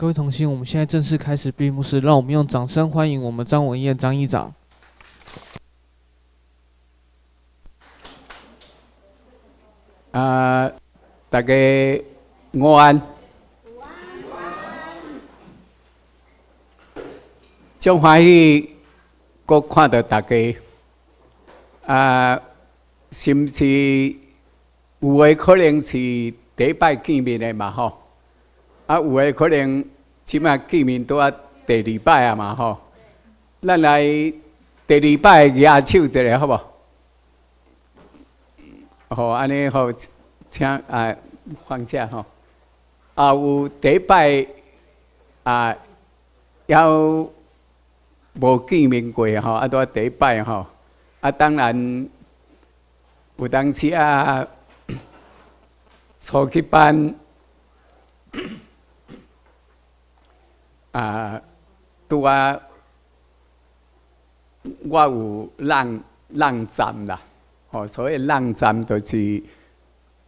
各位同心，我们现在正式开始闭幕式，让我们用掌声欢迎我们张文燕张议长。啊，大家午安。真欢喜，我看到大家啊，是毋是有诶可能是第一摆见面诶嘛吼？啊，有诶可能即码见面拄啊第二摆啊嘛吼？咱来第二摆举手一下好无？好，安尼好，请啊放假吼。啊，有第一摆啊，要无见面过吼，啊，拄啊第一摆吼。啊，当然有当时啊，初级班啊，拄啊，我有让让站啦。哦，所以浪站就是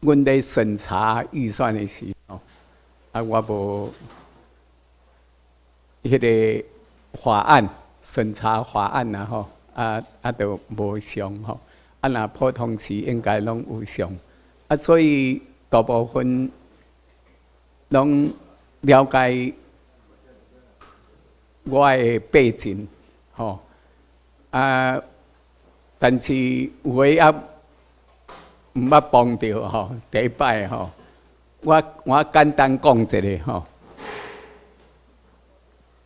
阮咧审查预算的时候，啊，我无迄个法案审查法案然后啊啊都无上吼，啊那普通时应该拢有上，啊所以大部分拢了解我的背景，吼啊。但是唯一毋捌碰到吼，第一摆吼，我我简单讲一下吼。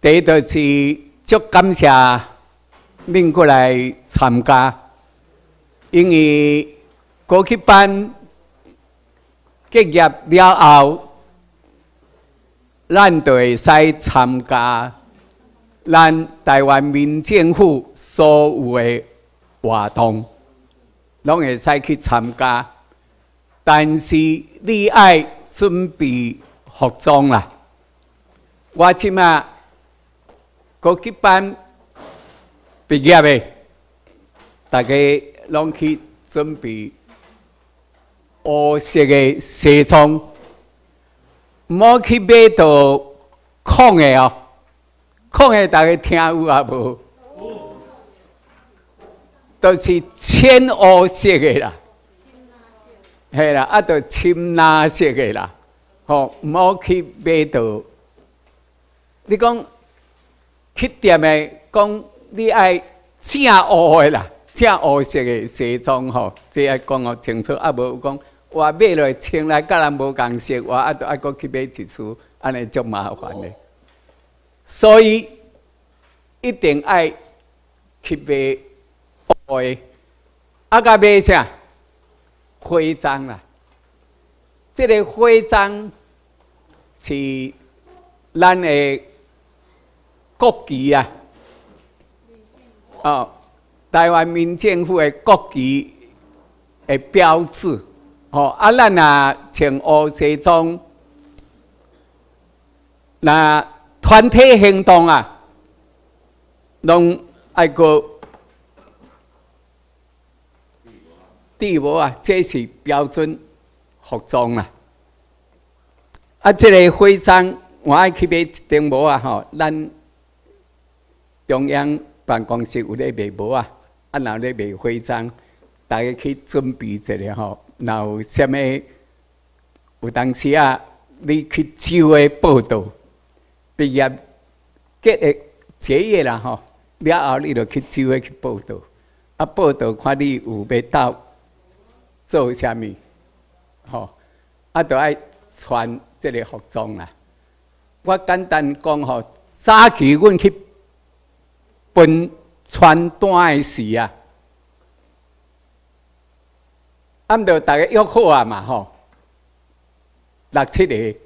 第一就是足感谢恁过来参加，因为过去班结业了后，咱就会使参加咱台湾民政府所有的。活动拢会使去参加，但是你爱准备服装啦。我即马国级班毕业的，大家拢去准备黑色的西装，莫去买到空的哦，空的大家听有啊无？都是浅黑色的啦，系啦，啊，都深蓝色的啦，吼，唔好去买到。你讲去店的讲，你爱正黑的啦，正黑色的西装吼，这要讲哦清楚。啊，无讲我买落穿来，甲人无共色，我啊，都爱搁去买一束，安尼足麻烦的。所以一定爱去买。会，啊，甲买啥？徽章啦，这个徽章是咱的国旗啊，哦，台湾民政府的国旗的标志。哦，啊，咱啊穿黑西装，那团体行动啊，拢爱国。第五啊，这是标准服装啦。啊，这个徽章我爱去买一顶帽啊！吼，咱中央办公室有咧卖帽啊，啊，然后咧卖徽章，大家去准备一下吼。然后什么有当时啊，你去招的报道，毕业结的结业啦吼，了后你就去招的去报道，啊，报道看你有要到。做啥物？吼，啊，都爱穿这个服装啦。我简单讲吼，早期阮去分传单诶时啊，按着大家约好啊嘛吼，六七个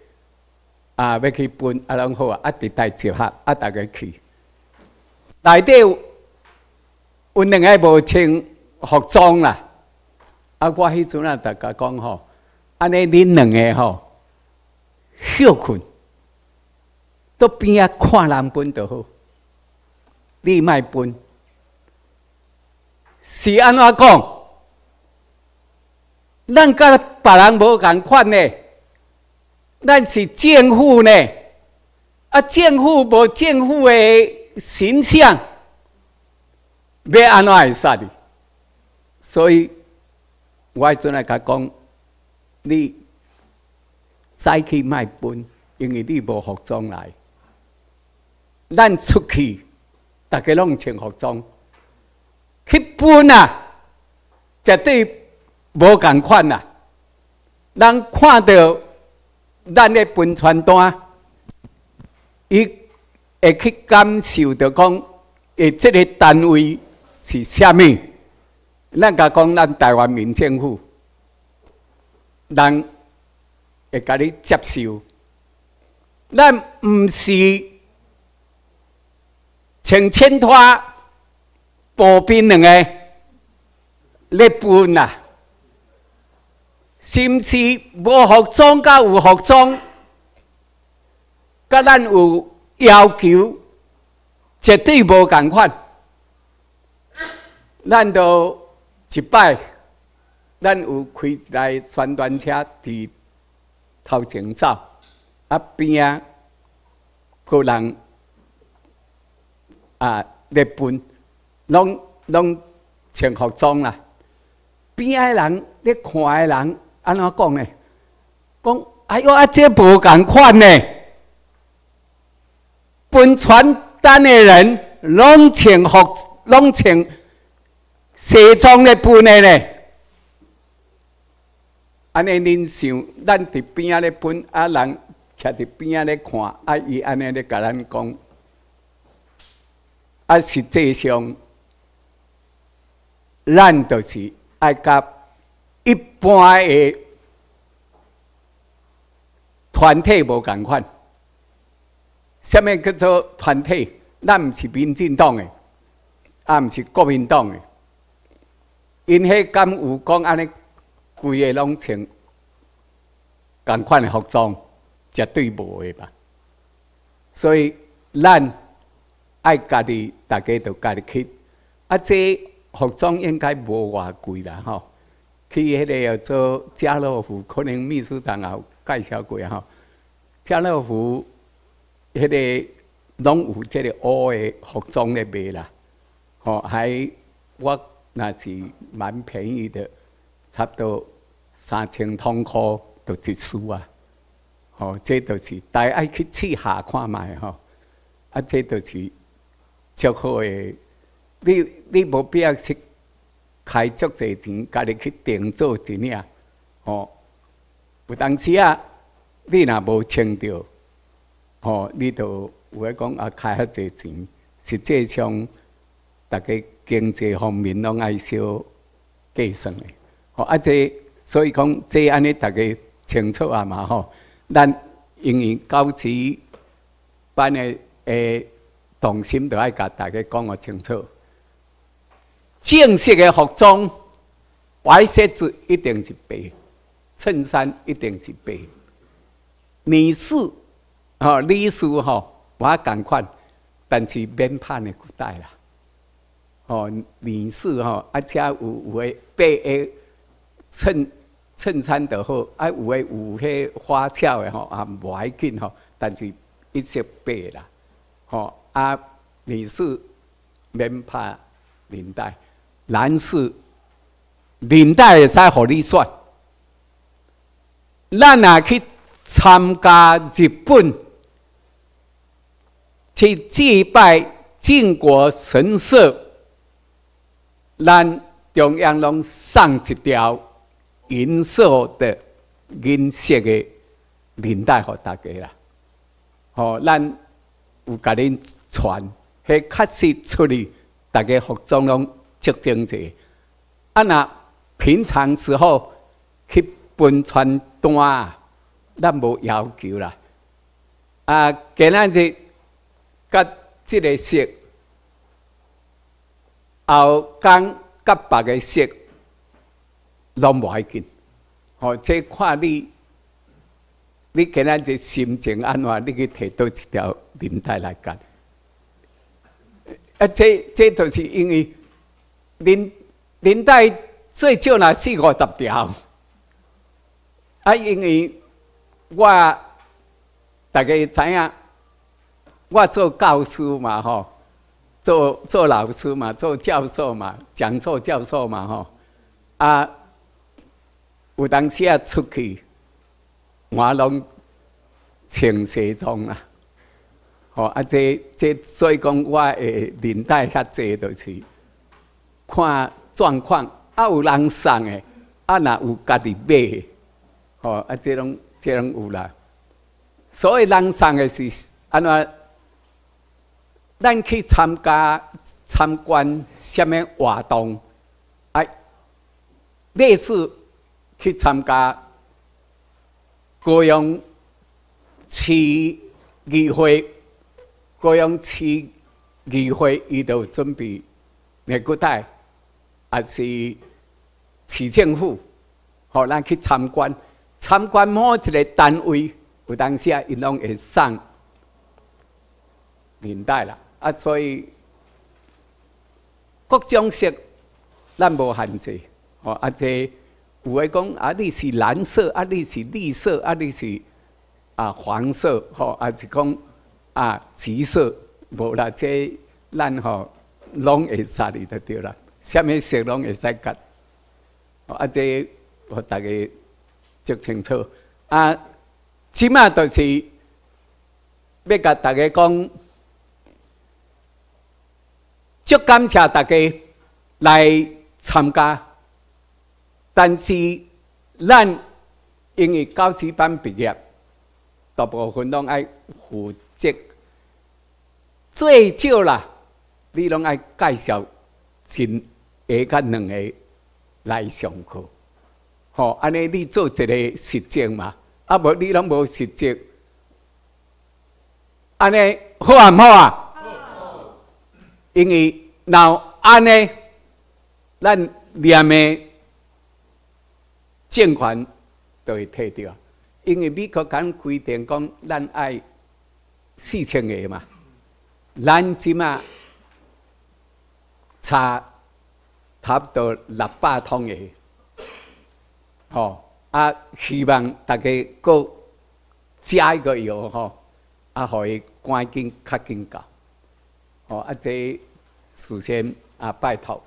啊要去分啊，拢好啊，啊，伫带集合啊，大家去。内底有两个无穿服装啦。啊！我迄阵啊，大家讲吼，安尼恁两个吼休困，都边啊看人分就好，你卖分是安怎讲？咱甲别人无共款呢，咱是政府呢，啊，政府无政府的形象，要安怎会杀你？所以，我阵来甲讲，你早去卖分，因为你无服装来。咱出去，大家拢穿服装，去分啊，绝对无共款呐。人看到咱的分传单。伊会去感受到讲，诶，即个单位是虾米？咱甲讲，咱台湾民政府，人会甲你接受。咱毋是像千拖步兵两个咧分啊，是毋是无服装甲有服装？甲咱有要求，绝对无共款。咱都一摆，咱有开台宣传车伫头前走，啊边啊，个人啊咧分，拢拢穿服装啦。边诶人咧看诶人安怎讲呢？讲哎哟，啊这无共款呢？分传单的人拢穿服，拢穿西装的分的咧。安尼恁想，咱伫边仔咧分，啊人徛伫边仔咧看，啊伊安尼咧甲咱讲，啊实际上，咱就是爱甲一般的团体无共款。什么叫做团体？咱毋是民进党的，也毋是国民党的。因迄敢有讲安尼，规个拢穿共款的服装，绝对无的吧。所以咱爱家己，大家都家己去。啊，这服装应该无偌贵啦，吼。去迄个做家乐福，可能秘书长也介绍过吼。家乐福。迄个拢有即个乌的服装咧卖啦，吼，还我那是蛮便宜的，差不多三千通箍就一束啊，吼，这都是大家爱去试下看卖吼，啊，这都是足好的，你你无必要去开足侪钱，家己去定做一领，吼，有当时啊，你若无穿着。吼，你都有诶讲啊，开遐济钱，实际上，大家经济方面拢爱小计算诶。吼，啊，这所以讲，这安尼大家清楚啊嘛吼。咱因为高级班诶诶，同心都爱甲大家讲个清楚。正式诶服装，白色子一定是白，衬衫一定是白，女士。哦，女士吼，我共款，但是免判的古代啦。哦，女士吼，啊，且有有诶白诶衬衬衫就好，啊，有诶有迄花俏诶吼，啊，无要紧吼，但是一些白啦。吼，啊，女士免拍领带，男士领带会使互你选。咱若去参加日本。去祭拜靖国神社，咱中央拢送一条银色的银色的领带给大家啦。哦，咱有甲恁传，迄确实出去，大家服装拢足整齐。啊，那平常时候去分传单，咱无要求啦。啊，今仔日。甲即个色，后讲甲别个色，拢无要紧。吼，即看你，你今仔日心情安怎，你去摕倒一条领带来干。啊，这这都是因为年年代最少若四五十条。啊，因为我大家知影。我做教师嘛吼，做做老师嘛，做教授嘛，讲座教授嘛吼，啊，有当时啊出去，我拢穿西装啦，吼啊这这所以讲我诶年代较济，就是看状况，啊有人送诶，啊若有家己买，吼啊这种这种有啦，所以人送诶是安怎？咱去参加参观什么活动？啊，类似去参加高阳市议会，高阳市议会伊都准备那个带，啊是市政府，互咱去参观。参观某一个单位，有当时啊，伊拢会送领带啦。啊，所以各种色咱无限制，哦，啊，这有诶讲啊，你是蓝色，啊，你是绿色，啊，你是啊黄色，吼，啊是讲啊紫色，无啦，这咱吼拢会杀你就对啦，什么色拢会使夹，啊，这我大家足清楚，啊，即码就是要甲大家讲。足感谢大家来参加，但是咱因为高级班毕业，大部分拢爱负责，最少啦，你拢爱介绍真一个两个来上课，吼，安尼你做一个实践嘛，啊无你拢无实践，安尼好啊好啊？因为那安尼，咱念的借款都会退掉，因为美国讲规定讲，咱爱四千个嘛，咱即嘛差差不多六百通个，吼啊，希望大家搁加一个油吼，啊，可以赶紧较紧搞。哦，啊，这首先啊，拜托，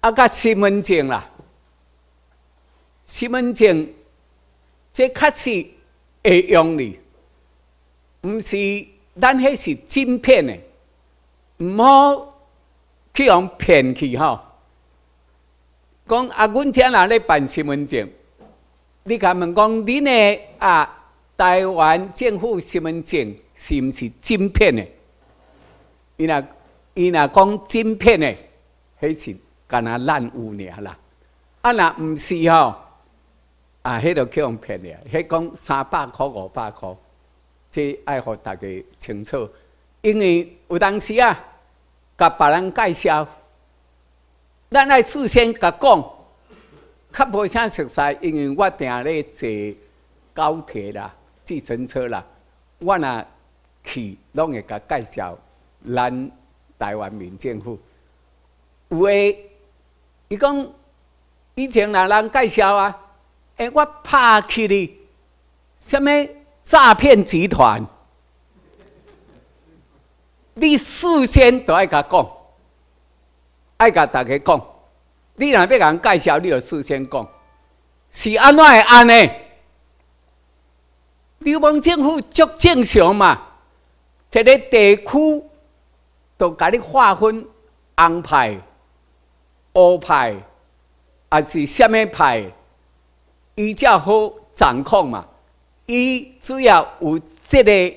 啊，个身份证啦，身份证这确实会用哩，毋是咱迄是晶片的，毋好去用骗去吼。讲啊，阮听人咧办身份证，你甲问讲，恁的啊，台湾政府身份证是毋是真片诶？伊若伊若讲真片诶，迄是干那烂有尔啦。啊，若毋是吼，啊，迄个去用骗诶，迄讲三百箍五百箍，这爱互大家清楚。因为有当时啊，甲别人介绍，咱爱事先甲讲，较无啥熟悉。因为我定咧坐高铁啦、计程车啦，我若去拢会甲介绍。咱台湾民政府有诶，伊讲以前若人介绍啊，诶，我拍去哩，什么诈骗集团？你事先都爱甲讲，爱甲大家讲，你若要甲人介绍，你要事先讲，是安怎会安尼？流氓政府足正常嘛，一个地区。都甲你划分红牌、乌牌，还是什么牌，伊较好掌控嘛。伊只要有这个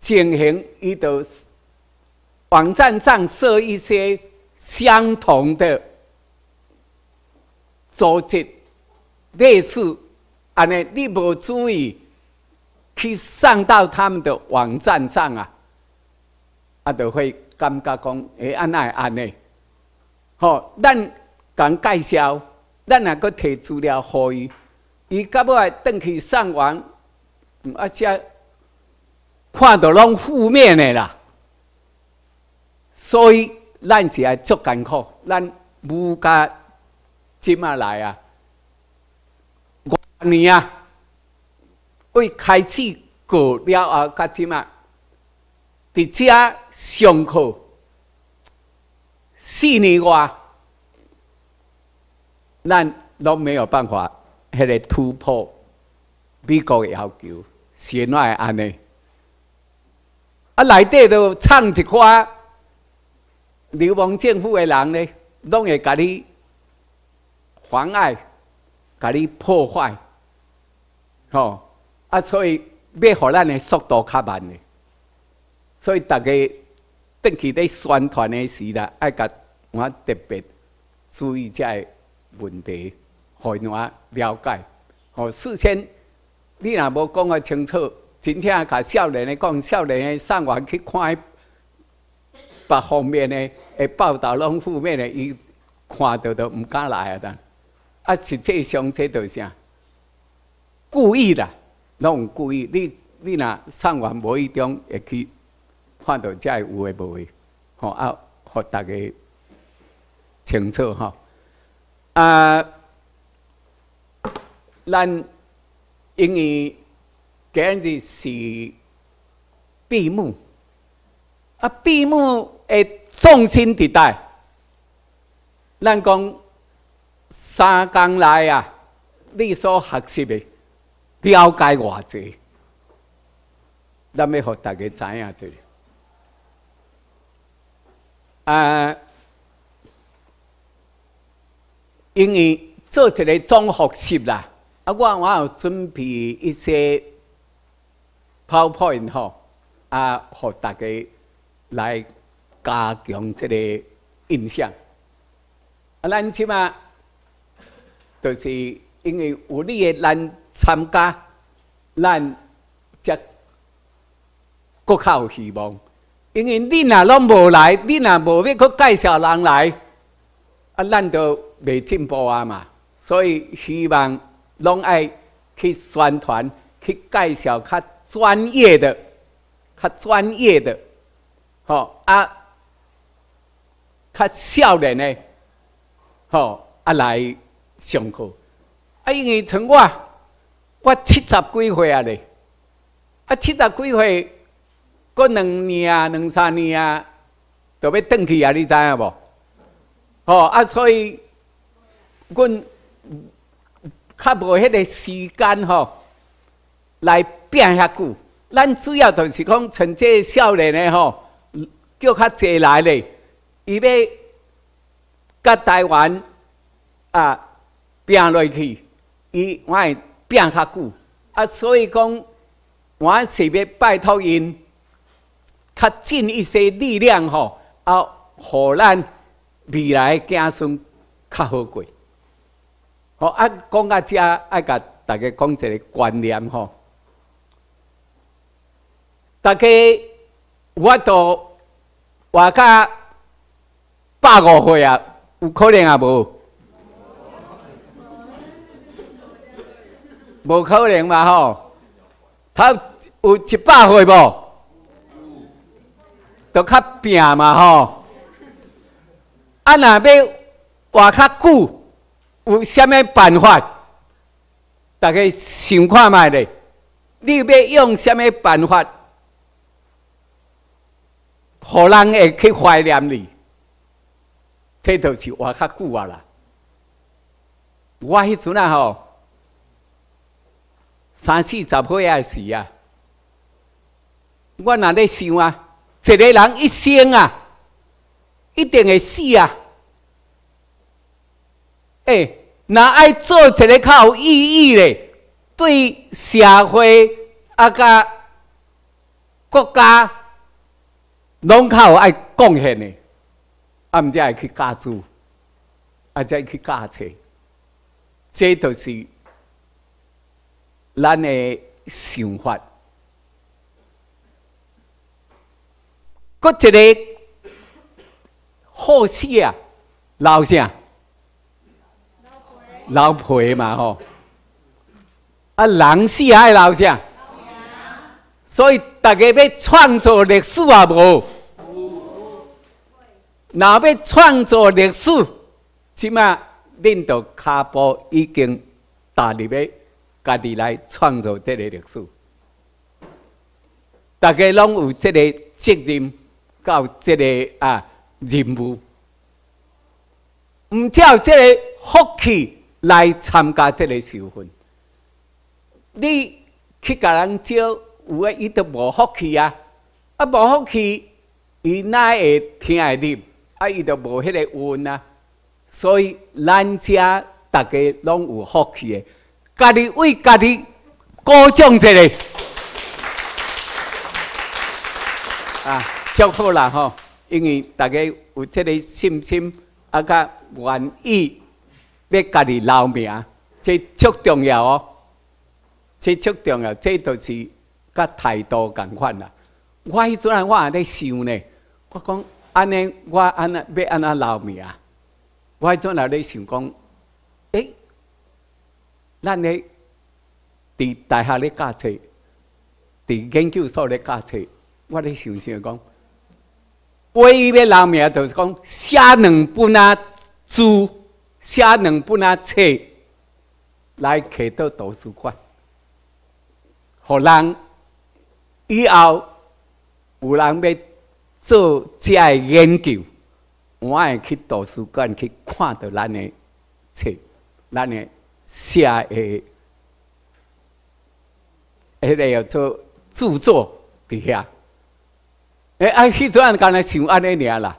进行，伊就网站上设一些相同的组织，类似安尼，你无注意去上到他们的网站上啊。啊，就会感觉讲，会安会安尼？吼，咱讲介绍，咱若个提资料互伊，伊到尾登去上网，啊且看到拢负面的啦。所以咱是爱足艰苦，咱无甲即马来啊，五年啊，为开始过了啊，甲即马伫遮上课四年外，咱都没有办法迄个突破美国的要求，是哪会安尼？啊，内底都唱一寡流氓政府的人呢，拢会甲你妨碍，甲你破坏，吼啊！所以要互咱的速度较慢的，所以大家登去咧宣传的时啦，爱甲我特别注意这个问题，互因我了解。吼，事先你若无讲啊清楚，真正甲少年的讲，少年的上网去看，别方面的诶报道拢负面的，伊看到都毋敢来啊！呾啊，实际上这都啥？故意啦，拢故意。你你若上网无意中会去看到遮有诶无诶，吼啊，互大家清楚吼。啊，咱因为今日是闭幕，啊，闭幕诶重心地带，咱讲。三工来啊！你所学习的了解偌济，咱要互大家知影这。啊，因为做一个总复习啦，啊，我我有准备一些 PowerPoint 吼，啊，互大家来加强这个印象。啊，咱起码。就是因为有你诶咱参加，咱才更较有希望。因为你若拢无来，你若无要去介绍人来，啊，咱都未进步啊嘛。所以希望拢爱去宣传，去介绍较专业的、较专业的，吼啊，较少年的，吼啊来。上课，啊，因为像我，我七十几岁啊咧，啊，七十几岁，过两年啊，两三年啊，就要转去啊，你知影无？哦，啊，所以，阮较无迄个时间吼，来变遐久。咱主要就是讲，趁这少年的吼，叫较济来咧，伊要甲台湾啊。拼落去，伊我会拼较久啊，所以讲我是要拜托因较尽一些力量吼，啊，互咱未来子孙较好过。好啊，讲到遮爱甲大家讲一个观念吼，大家我都活甲百五岁啊，有可能啊无？无可能嘛吼，他有一百岁无？都较拼嘛吼。啊，若要活较久，有啥物办法？大家想看觅咧，你要用啥物办法，互人会去怀念你？这就是活较久啊啦。我迄阵啊吼。三四十岁啊时啊，我若咧想啊，一个人一生啊，一定会死啊。哎，若爱做一个较有意义咧，对社会啊甲国家拢较有爱贡献的，啊，毋则会去加注，啊，再去加册，这都是。咱的想法，搁一个好事啊，老啥？老皮嘛吼，啊，人死爱老啥？所以大家要创造历史啊无？若要创造历史，即码恁着骹步已经踏入去。家己来创造这个历史，大家拢有这个责任到这个啊任务，唔照这个福气来参加这个受训。你去甲人招，有诶伊都无福气啊！啊，无福气，伊哪会听会入？啊，伊都无迄个运啊！所以咱遮大家拢有福气诶，家己为家己鼓掌一下啊！祝福啦吼，因为大家有这个信心，啊，甲愿意要家己留名，这足重要哦。这足重要，这就是甲态度共款啦。我迄阵我也咧想呢，我讲安尼，我安那要安那留名。我迄阵也咧想讲，诶，咱咧伫大学咧教册，伫研究所咧教册，我咧想想讲，唯一要留名就是讲写两本啊书，写两本啊册来摕到图书馆。互人以后有人要做这个研究，我会去图书馆去看到咱的册，咱的写的，迄个要做著作伫遐。诶，啊，迄阵干那想安尼尔啦。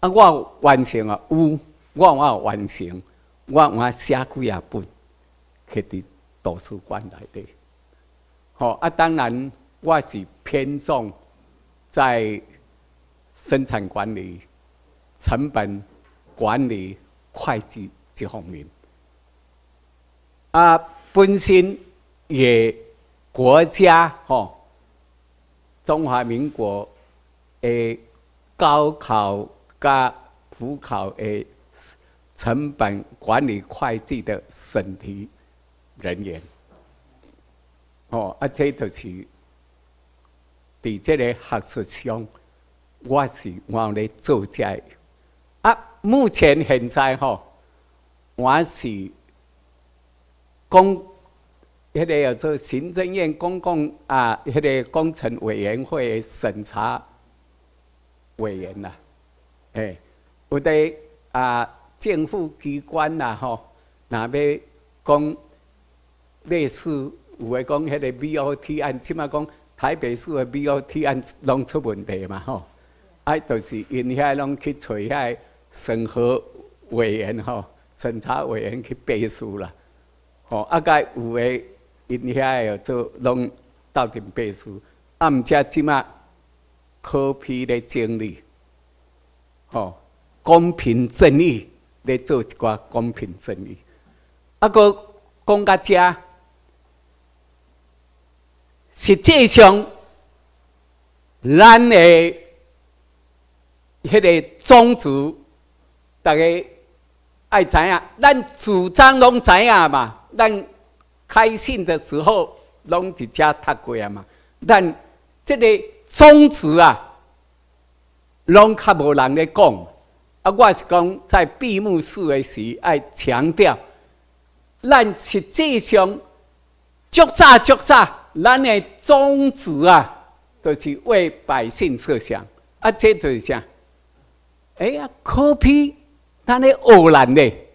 啊，我完成啊，有我我完成，我我写几啊本，去伫图书馆内底。好啊，当然我是偏重在生产管理、成本管理、会计这方面。啊，本身也国家吼，中华民国诶高考加普考诶成本管理会计的审题人员。哦，啊，这就是伫这个学术上，我是我咧做这啊。目前现在吼，我是公迄个叫做行政院公共啊，迄个工程委员会审查委员啦。诶，有的啊，政府机关啦吼，若要讲类似。有诶讲，迄个 BOT 案，起码讲台北市的 BOT 案拢出问题嘛吼，啊，就是因遐拢去找遐审核委员吼、审查委员去背书啦，吼，啊，甲有诶因遐诶做拢斗阵背书，啊，毋则即码科批咧整理，吼，公平正义咧做一寡公平正义，啊，个讲到遮。实际上，咱的迄个宗旨，大家爱知影，咱主张拢知影嘛。咱开信的时候，拢伫遮读过啊嘛。但这个宗旨啊，拢较无人咧讲。啊，我是讲在闭幕式的时，爱强调，咱实际上足早足早。咱的宗旨啊，就是为百姓设想，啊，这就是啥？哎呀，可批，咱咧偶然咧，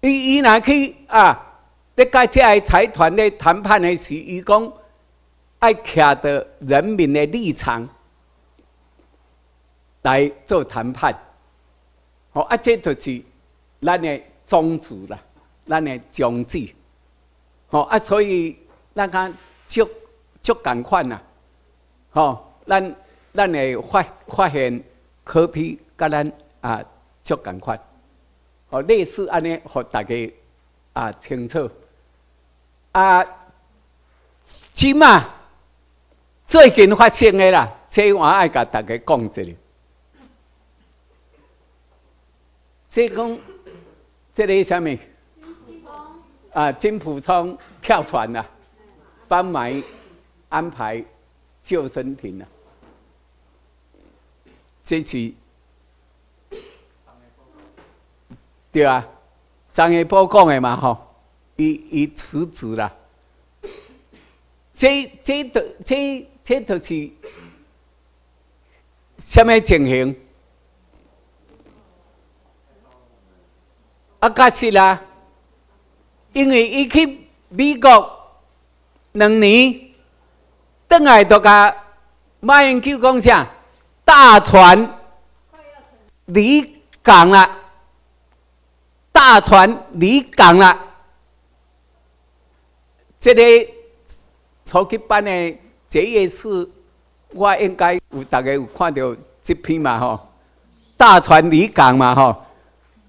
伊伊若去啊，咧甲这个财团咧谈判的时，伊讲爱徛着人民的立场来做谈判，好，啊，这就是咱的宗旨啦，咱的宗旨，好啊，所以。咱看足足共款呐，吼，咱咱会发发现科比甲咱啊足共款，哦，类似安尼，互大家啊清楚。啊，即嘛最近发生的啦，即我爱甲大家讲一下。即讲这里什么？啊，金普通跳船呐。帮忙安排救生艇啊！这次对啊，张一波讲的嘛吼，伊伊辞职了。这这的这这都是什么情形？啊，确实啦，因为伊去美国两年，等来都甲马英九讲啥？大船离港了，大船离港了。这个初级班的这也是，我应该有大家有看到这篇嘛吼？大船离港嘛吼？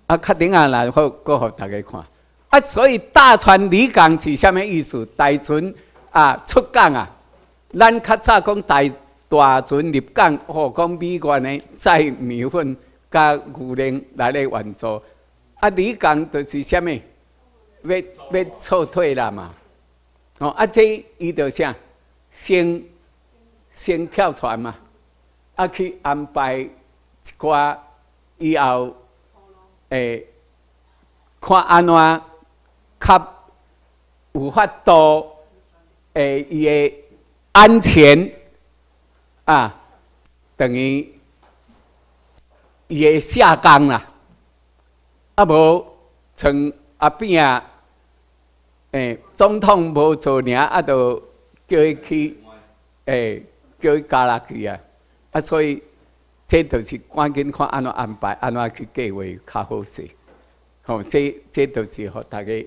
啊，确定啊，然后过后大家看。啊，所以大船离港是什么意思？大船啊出港啊，咱较早讲大大船入港，吼讲美国呢载米粉甲牛奶来咧运作。啊，离港就是虾米？要要撤退啦嘛。哦，啊，这伊就啥？先先跳船嘛，啊去安排一寡以后。诶，看安怎较有法度诶，伊诶安全啊，等于伊诶下岗啦，啊无从阿边啊，诶总统无做尔，啊，就叫伊去诶，叫伊加落去啊，啊所以。这就是关键，看安怎安排，安怎去计划较好势。吼，这这都是互大家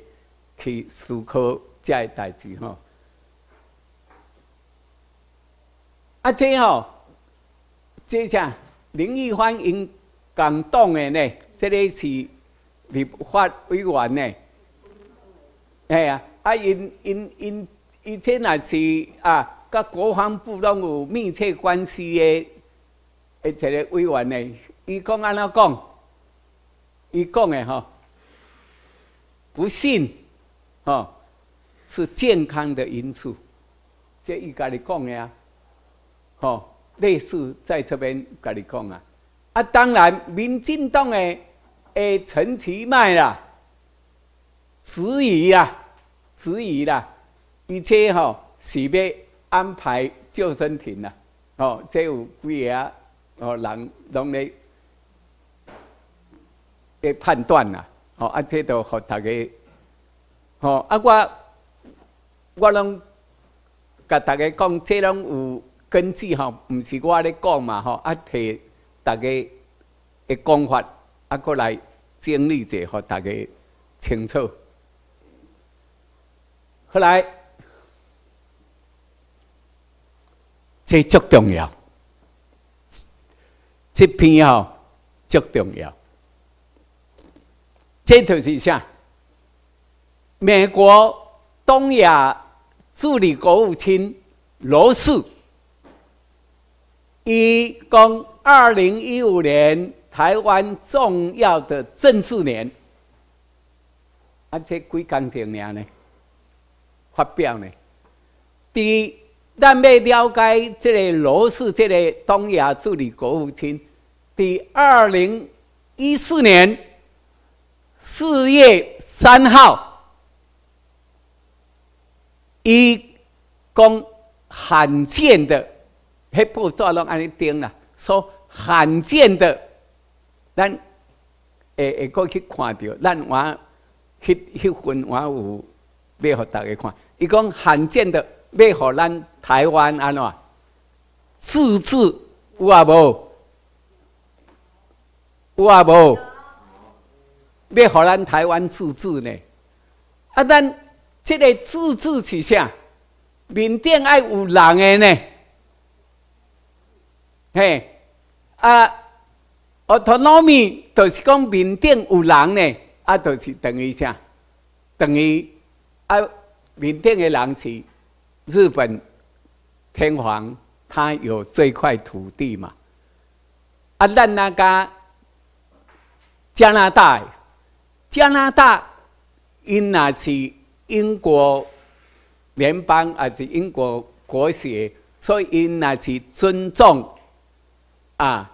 去思考这代志吼。啊，这吼，这啥？林义欢因感动的呢？这个是立法委员呢？哎呀，啊，因因因，以前也是啊，甲国防部拢有密切关系的。一个委员呢，伊讲安怎讲？伊讲的吼，不信，吼是健康的因素。这伊家己讲的啊，吼类似在这边跟你讲啊。啊，当然，民进党的诶陈其迈啦，质疑啦，质疑啦，一切吼是要安排救生艇啦，吼这有几个？哦，人拢咧嘅判断啦，哦，啊，这都互大家，哦，啊，我我拢甲大家讲，这拢有根据吼，毋是我咧讲嘛，吼，啊，摕大家嘅讲法，啊，过来整理者，互大家清楚。后来，这足重要。这篇哦，足重要。这就是啥？美国东亚助理国务卿罗斯，一共二零一五年台湾重要的政治年，啊，这几工前年呢？发表呢？第一，咱要了解这个罗斯，这个东亚助理国务卿。第二零一四年四月三号，一公罕见的，迄报纸拢安尼登啦，说罕见的，咱会会过去看到，咱我迄迄份我有要互大家看，伊讲罕见的要互咱台湾安怎自治有啊无？有啊无？要互咱台湾自治呢？啊，咱这个自治是啥？缅甸爱有人的呢？嘿，啊，autonomy 就是讲缅甸有人呢？啊，就是等于啥？等于啊，缅甸的人是日本天皇，他有这块土地嘛？啊，咱那个。加拿大，加拿大因那是英国联邦，还是英国国协，所以因那是尊重啊，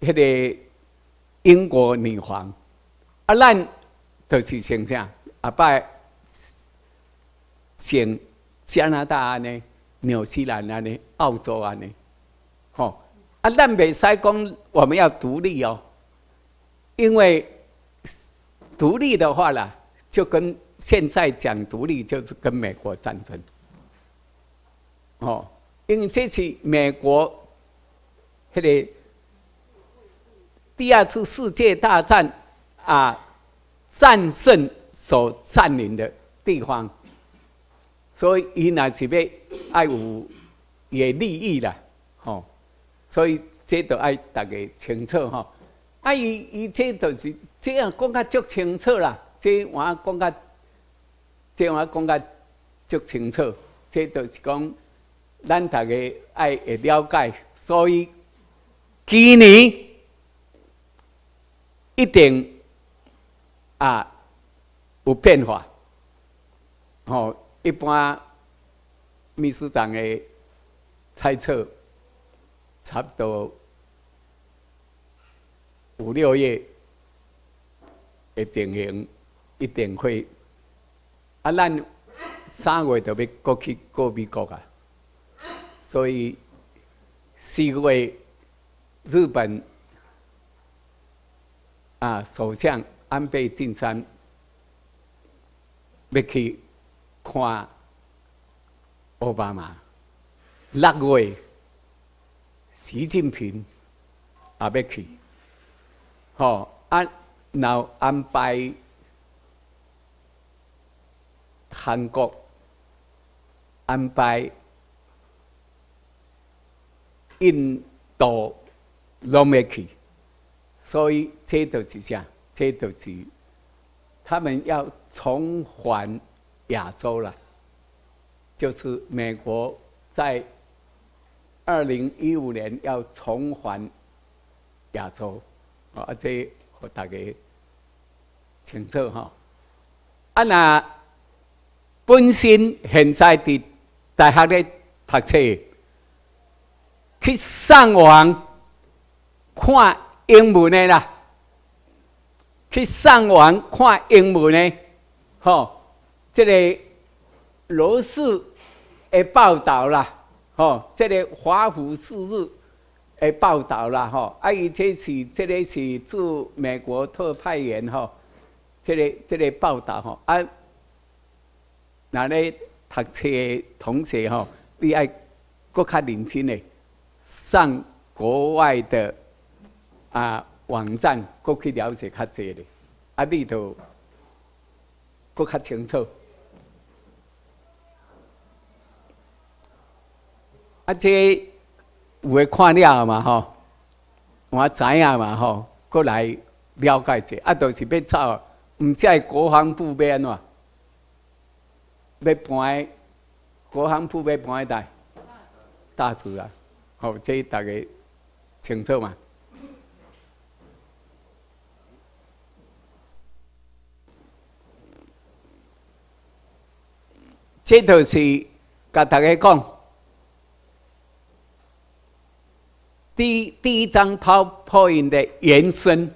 迄个英国女皇。啊，咱就是像啥？阿拜像加拿大安尼、纽西兰安尼、澳洲安尼，吼，啊，咱未使讲我们要独立哦，因为独立的话啦，就跟现在讲独立就是跟美国战争，哦，因为这次美国，迄个第二次世界大战啊，战胜所占领的地方，所以伊那是要爱有也利益啦，吼。所以这都爱大家清楚吼，啊，伊伊这都是这样讲较足清楚啦。这我讲较，这我讲较足清楚。这都是讲咱大家爱会了解。所以今年一定啊有变化。吼，一般秘书长的猜测。差不多五六月的情形一定会，啊，咱三月就要过去过美国啊，所以四月日本啊首相安倍晋三要去看奥巴马，六月。习近平也要去，吼安然后安排韩国安排印度拢要去，所以这都是啥？这都是他们要重返亚洲了，就是美国在。二零一五年要重返亚洲，啊，这和大家清楚哈。啊，那本身现在的大学咧读册，去上网看英文的啦，去上网看英文的，吼，这个罗氏的报道啦。哦，这个华府四日的报道啦，吼，啊，伊这是这个是驻美国特派员吼，这个这个报道吼，啊，那咧读册的同学吼，你爱搁较认真的上国外的啊网站，搁去了解较济的，啊，你都搁较清楚。啊，这有诶看了嘛吼，我知影嘛吼，过来了解者，啊，都是要走，毋知国防部要安怎，要搬国防部要搬代大厨啊，好，这大家清楚嘛？这都是甲大家讲。第第一张 PowerPoint 的延伸，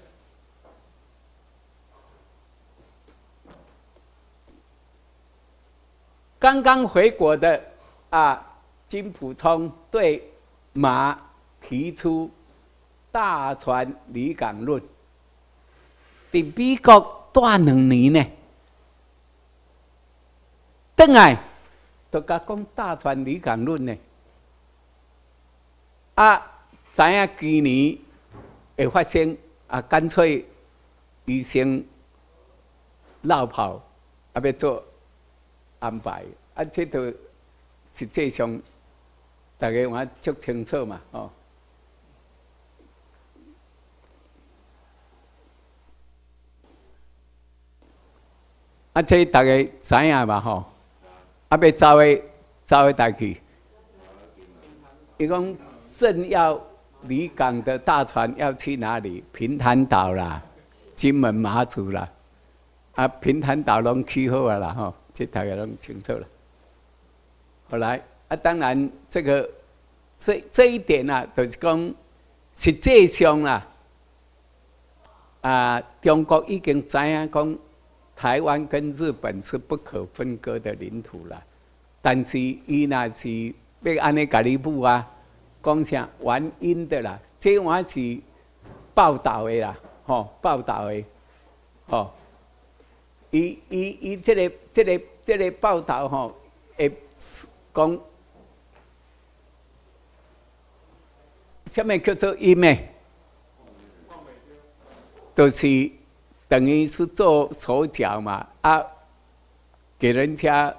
刚刚回国的啊，金普聪对马提出大船离港论，在美国待两年呢，等来都甲讲大船离港论呢，啊。知影今年会发生啊？干脆医生绕跑，啊，要做安排，啊，这都实际上大家我足清楚嘛，哦。啊，这大家知影嘛，吼，啊，要走诶，走诶，带去，伊讲正要。离港的大船要去哪里？平潭岛啦，金门、马祖啦，啊，平潭岛拢去好啊啦，吼，这大家拢清楚了。后来啊，当然这个这这一点啊，就是讲实际上啊，啊，中国已经知影讲台湾跟日本是不可分割的领土了，但是伊那是要安尼家己补啊。讲啥原因的啦，这我是报道的啦，吼，报道的，吼，伊伊伊，这个这个这个报道吼，会讲，什么叫做伊美？都是等于是做手脚嘛，啊，给人家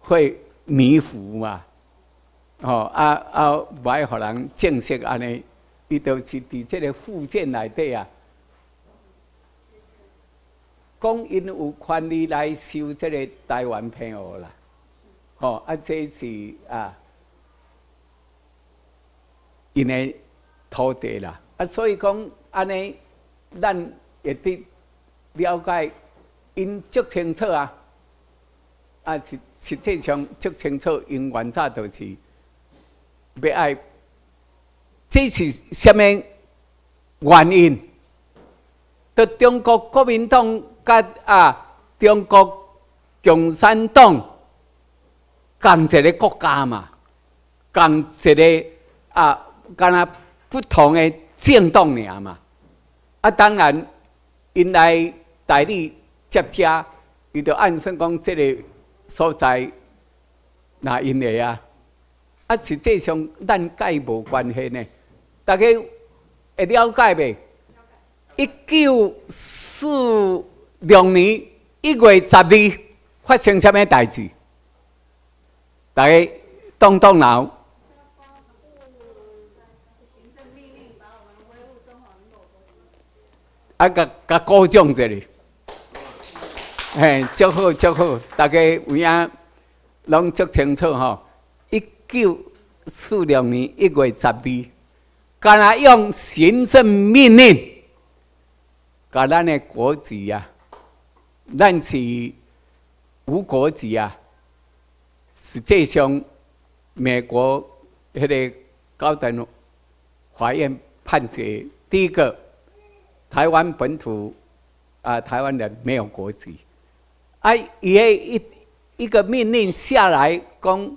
会迷糊嘛。哦，啊啊，买互人正式安尼，伊都是伫即个附件内底啊。讲因有权利来收即个台湾片学啦，哦，啊，这是啊，因的土地啦，啊，所以讲安尼，咱也得了解因足清楚啊，啊，实实际上足清楚，因原则就是。要爱，这是什么原因？在中国国民党甲啊，中国共产党共一个国家嘛，共一个啊，敢若不同的政党尔嘛。啊，当然，因来代理接洽，伊就按算讲，这个所在那因的啊。啊，实际上咱甲伊无关系呢。大家会了解未？一九四六年一月十二发生什么代志？大家动动脑。啊，甲甲鼓掌这里。嘿，足好足好，大家有影拢足清楚吼。一九四六年一月十二，敢若用行政命令，甲咱的国籍啊，咱是无国籍啊。实际上，美国迄个高等法院判决，第一个，台湾本土啊，台湾人没有国籍。啊，也一一个命令下来，讲。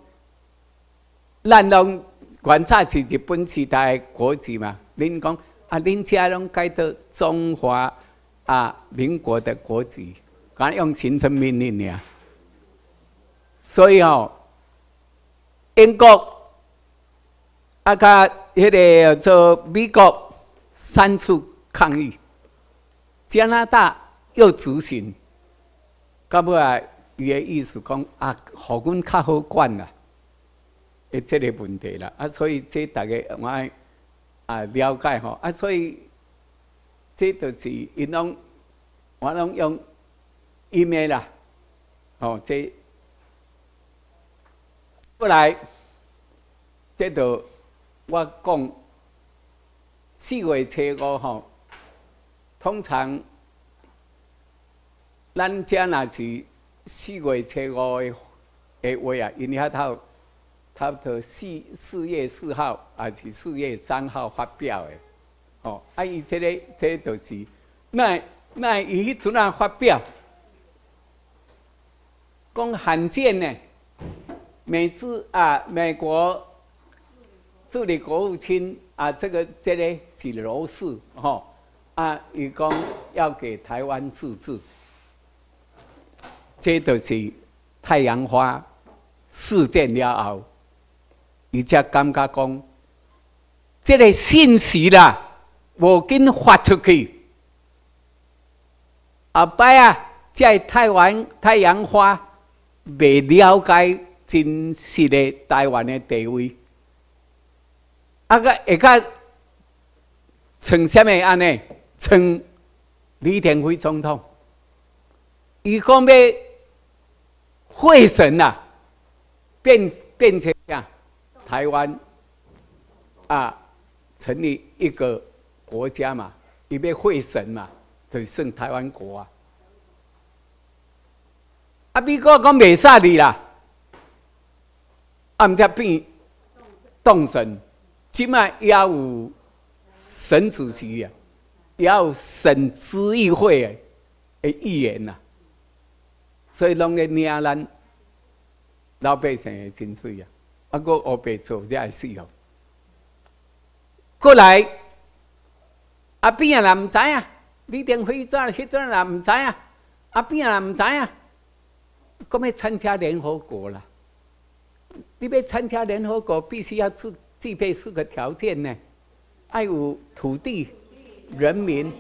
咱拢观察是日本时代国籍嘛？恁讲啊，恁家拢改到中华啊民国的国籍，敢用行政命令呀？所以哦，英国啊，甲迄个做美国三次抗议，加拿大又执行，到尾啊，伊的意思讲啊，互阮较好管啦。诶，这个问题啦，啊，所以这大家我爱啊了解吼，啊，所以这就是因拢我拢用一面啦，哦，这过来，这度我讲四月初五吼，通常咱家若是四月初五的诶话啊，因遐头。差不多四四月四号还是四月三号发表的，哦，啊，伊这个这都是，那那伊迄阵啊发表，讲罕见呢，美资啊，美国助理国务卿啊，这个这个是罗氏，吼，啊，伊讲要给台湾自治，这都是太阳花事件了后。伊才感觉讲，这个信息啦，无紧发出去。后摆啊，在台湾太阳花未了解真实的台湾的地位，啊个下个称什么安尼？称李天辉总统，伊讲要会神呐，变变成啥？台湾啊，成立一个国家嘛，伊要会审嘛，就是算台湾国啊。啊，美国讲袂杀你啦，啊，毋则变动神，即卖也有神主席啊，也有省咨议会的议员呐，所以拢咧领咱老百姓的薪水啊。啊，个乌白做才会死哦！过来，阿边啊人唔知啊，李登辉怎迄阵人唔知啊，阿边啊人唔知啊，咁要参加联合国啦。你要参加联合国，必须要具具备四个条件呢：爱有土地、人民，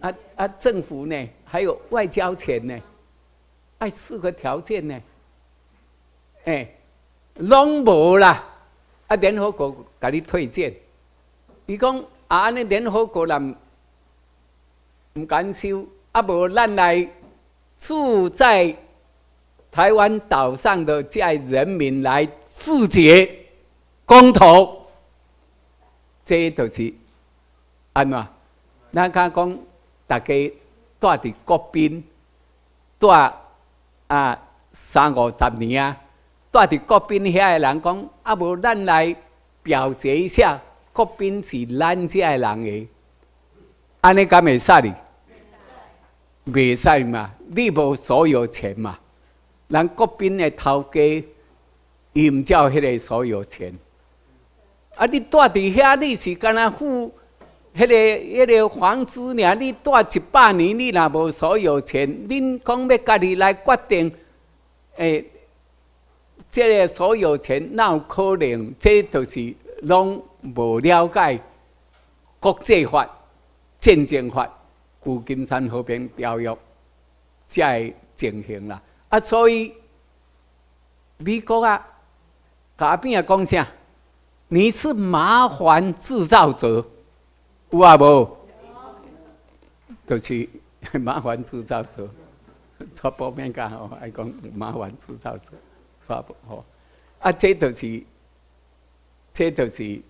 啊啊政府呢，还有外交权呢，爱四个条件呢。哎，拢无啦！啊，联合国甲你推荐，伊讲啊，安尼联合国人唔敢收，啊无咱来住在台湾岛上的这人民来自决公投，这就是安怎？咱讲讲，大家住伫国宾，住啊三五十年啊。住伫国宾遐诶人讲，啊无咱来表决一下，国宾是咱遮诶人诶，安尼敢会使哩？袂使嘛，你无所有钱嘛。人国宾诶头家，伊毋照迄个所有钱。啊，你住伫遐，你是干那付迄个迄个房租尔？你住一百年，你若无所有权，恁讲要家己来决定，诶？这个所有权哪有可能？这都是拢无了解国际法、战争法、旧金山和平条约才会进行啦。啊，所以美国啊，甲边啊讲啥？你是麻烦制造者，有啊无？就是 麻烦制造者，错报面讲哦，爱讲麻烦制造者。吼，啊，这就是，这就是，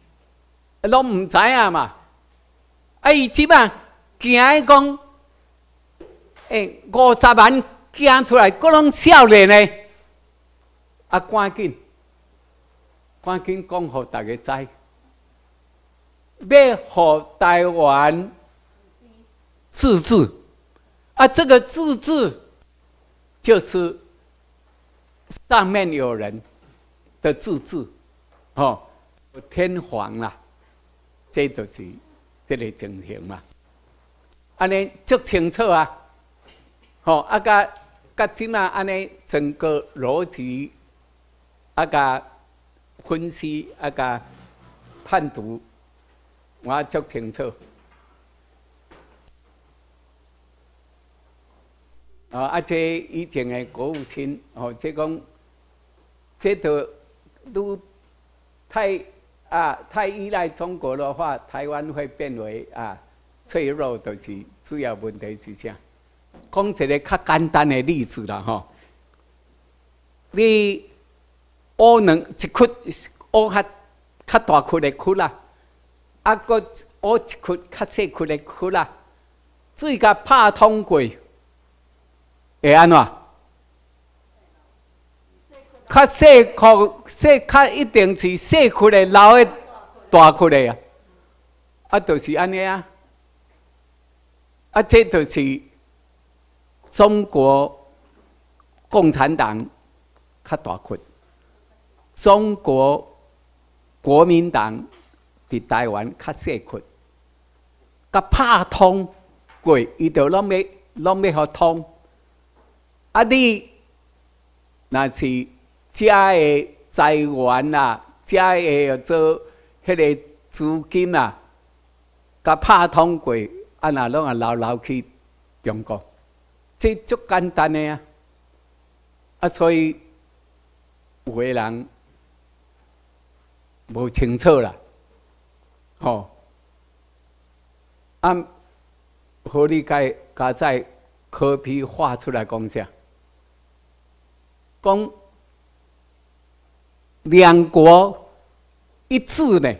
拢唔知啊嘛。啊，伊即啊，惊伊讲，诶，五十万惊出来，各拢少年诶。啊，赶紧，赶紧讲互大家知，要互台湾自治。啊，这个自治就是。上面有人的自治，哦，天皇啦，这就是这个情形嘛。安尼足清楚啊，好啊，甲甲怎啊？安尼整个逻辑啊，甲分析啊，甲判读，我足清楚。啊！啊，这以前的国务卿哦，这讲，这都都太啊太依赖中国的话，台湾会变为啊脆弱，就是主要问题是啥？讲一个较简单的例子啦，吼，你乌能一窟乌较较大窟的窟啦，啊个乌一窟较细窟的窟啦，水甲拍通过。会安怎？较细窟细较一定是细窟的老的大窟的啊，啊，就是安尼啊，啊，这就是中国共产党较大窟，中国国民党伫台湾较细窟，甲拍通过，伊就拢要拢要互通。啊！你那是家的财源啊，家的做迄个资金啊，甲拍通过，啊那拢啊流流去中国，这足简单的啊！啊，所以有个人无清楚啦，吼，啊，合理解加在科批画出来讲下。讲两国一致呢？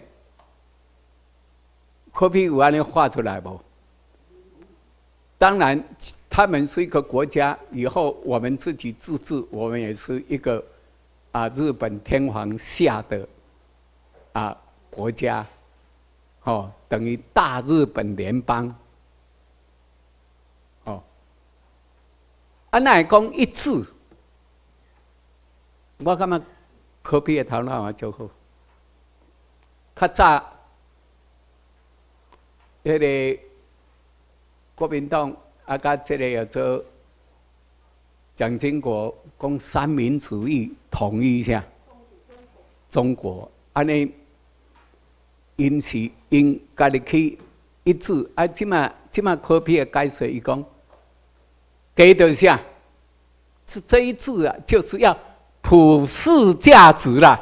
可比有安尼画出来不？当然，他们是一个国家，以后我们自己自治，我们也是一个啊，日本天皇下的啊国家，哦，等于大日本联邦，哦，啊，那讲一致。我感觉科比的头脑啊，就好。较早迄个国民党啊，甲这个叫做蒋经国讲三民主义统一一下中国，安尼因是因家己去一致啊，即马即马科比的解说伊讲，给着下是这一致啊，就是要普世价值啦。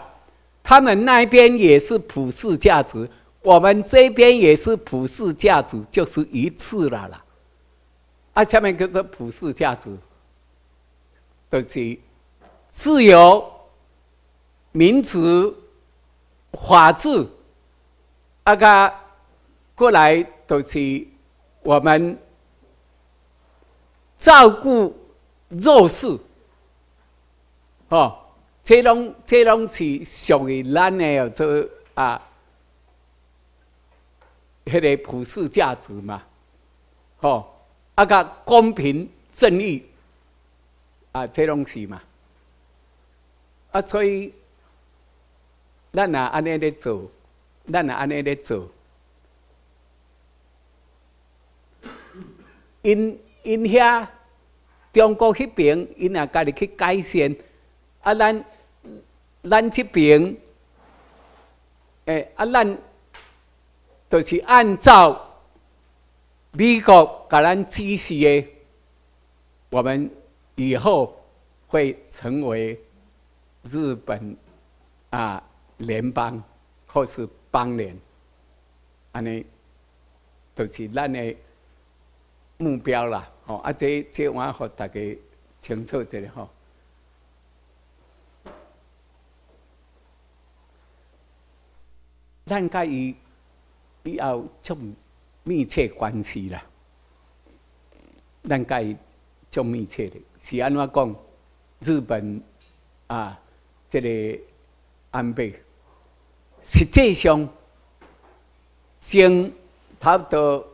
他们那边也是普世价值，我们这边也是普世价值，就是一致了啦。啊，下面叫做普世价值，就是自由、民主、法治，啊个过来都是我们照顾弱势，哦。这拢这拢是属于咱的做啊，迄个普世价值嘛，吼，啊个公平正义啊，这拢是嘛，啊，所以咱也安尼咧做，咱也安尼咧做，因因遐中国迄边，因也家己去改善，啊，咱。咱这边，诶，啊，咱都是按照美国给咱指示的，我们以后会成为日本啊联邦或是邦联，安尼就是咱的目标啦。吼，啊，这这我互大家清楚一下吼。咱甲伊以后足密切关系啦，咱甲伊足密切的，是安怎讲？日本啊，这个安倍，实际上，前差不多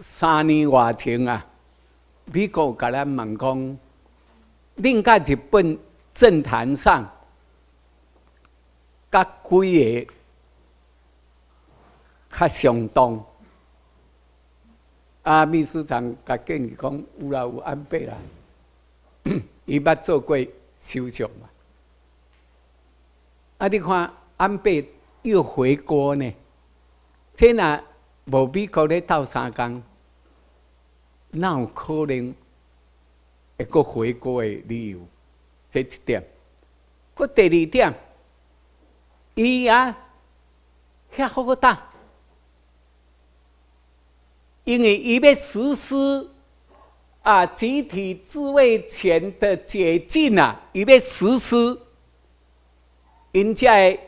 三年外前啊，美国甲咱问讲，恁甲日本政坛上，甲几个？较相当，啊，秘书长甲建议讲有啦有安倍啦，伊捌做过首相嘛？啊，你看安倍又回国呢？天哪，无美国咧斗三工，哪有可能会个回国的理由？这一点，个第二点，伊啊，遐好个大。因为伊要实施啊集体自卫权的解禁啊，伊要实施，因在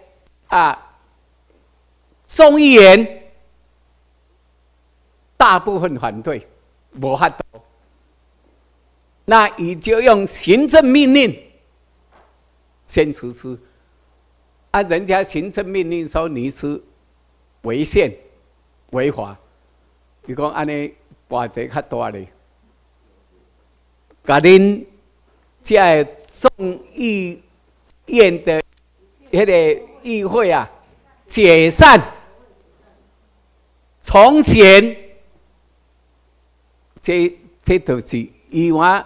啊众议员大部分反对，无法度，那伊就用行政命令先实施，啊，人家行政命令说你是违宪违法。伊讲安尼，话题较大咧。甲恁即个众议院的迄个议会啊，解散、重选，这这都是以往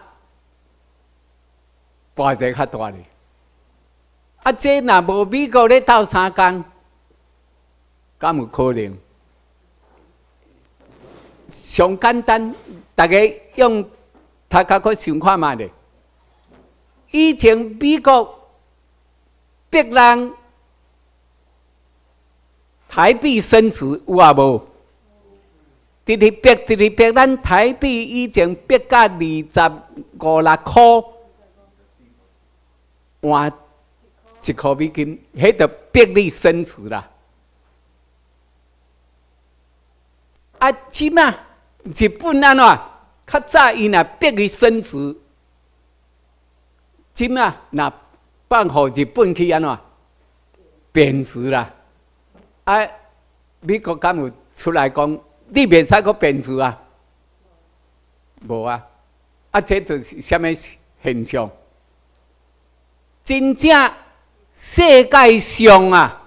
话题较大咧。啊，这若无美国咧斗三工，敢有可能？上简单，大家用他家去想看嘛的。以前美国逼人台币升值有啊无？直直逼，直直逼，咱台币以前逼到二十五六块，换一块美金，迄个逼你升值啦。啊，即嘛，日本安怎？较早伊若逼伊升值，即嘛，若放互日本去安怎？贬值啦！啊，美国敢有出来讲，你袂使个贬值啊？无啊！啊，这就是虾米现象？真正世界上啊，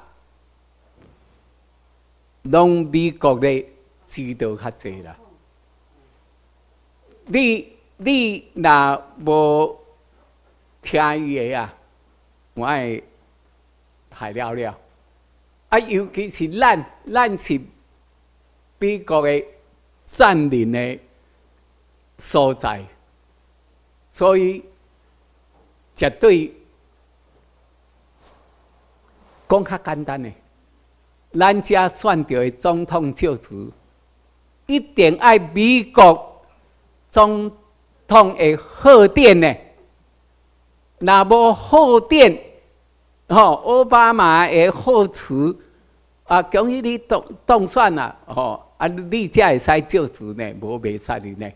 拢美国的。知道较济啦。你你若无听伊个啊，我会害了了。啊，尤其是咱，咱是美国的占领的所在，所以绝对讲较简单的，咱家选到的总统就职，一定爱美国总统的贺电呢。若无贺电，吼奥巴马的贺词。啊，恭喜你当当选啦！吼，啊，你才会使就职呢，无袂使你呢。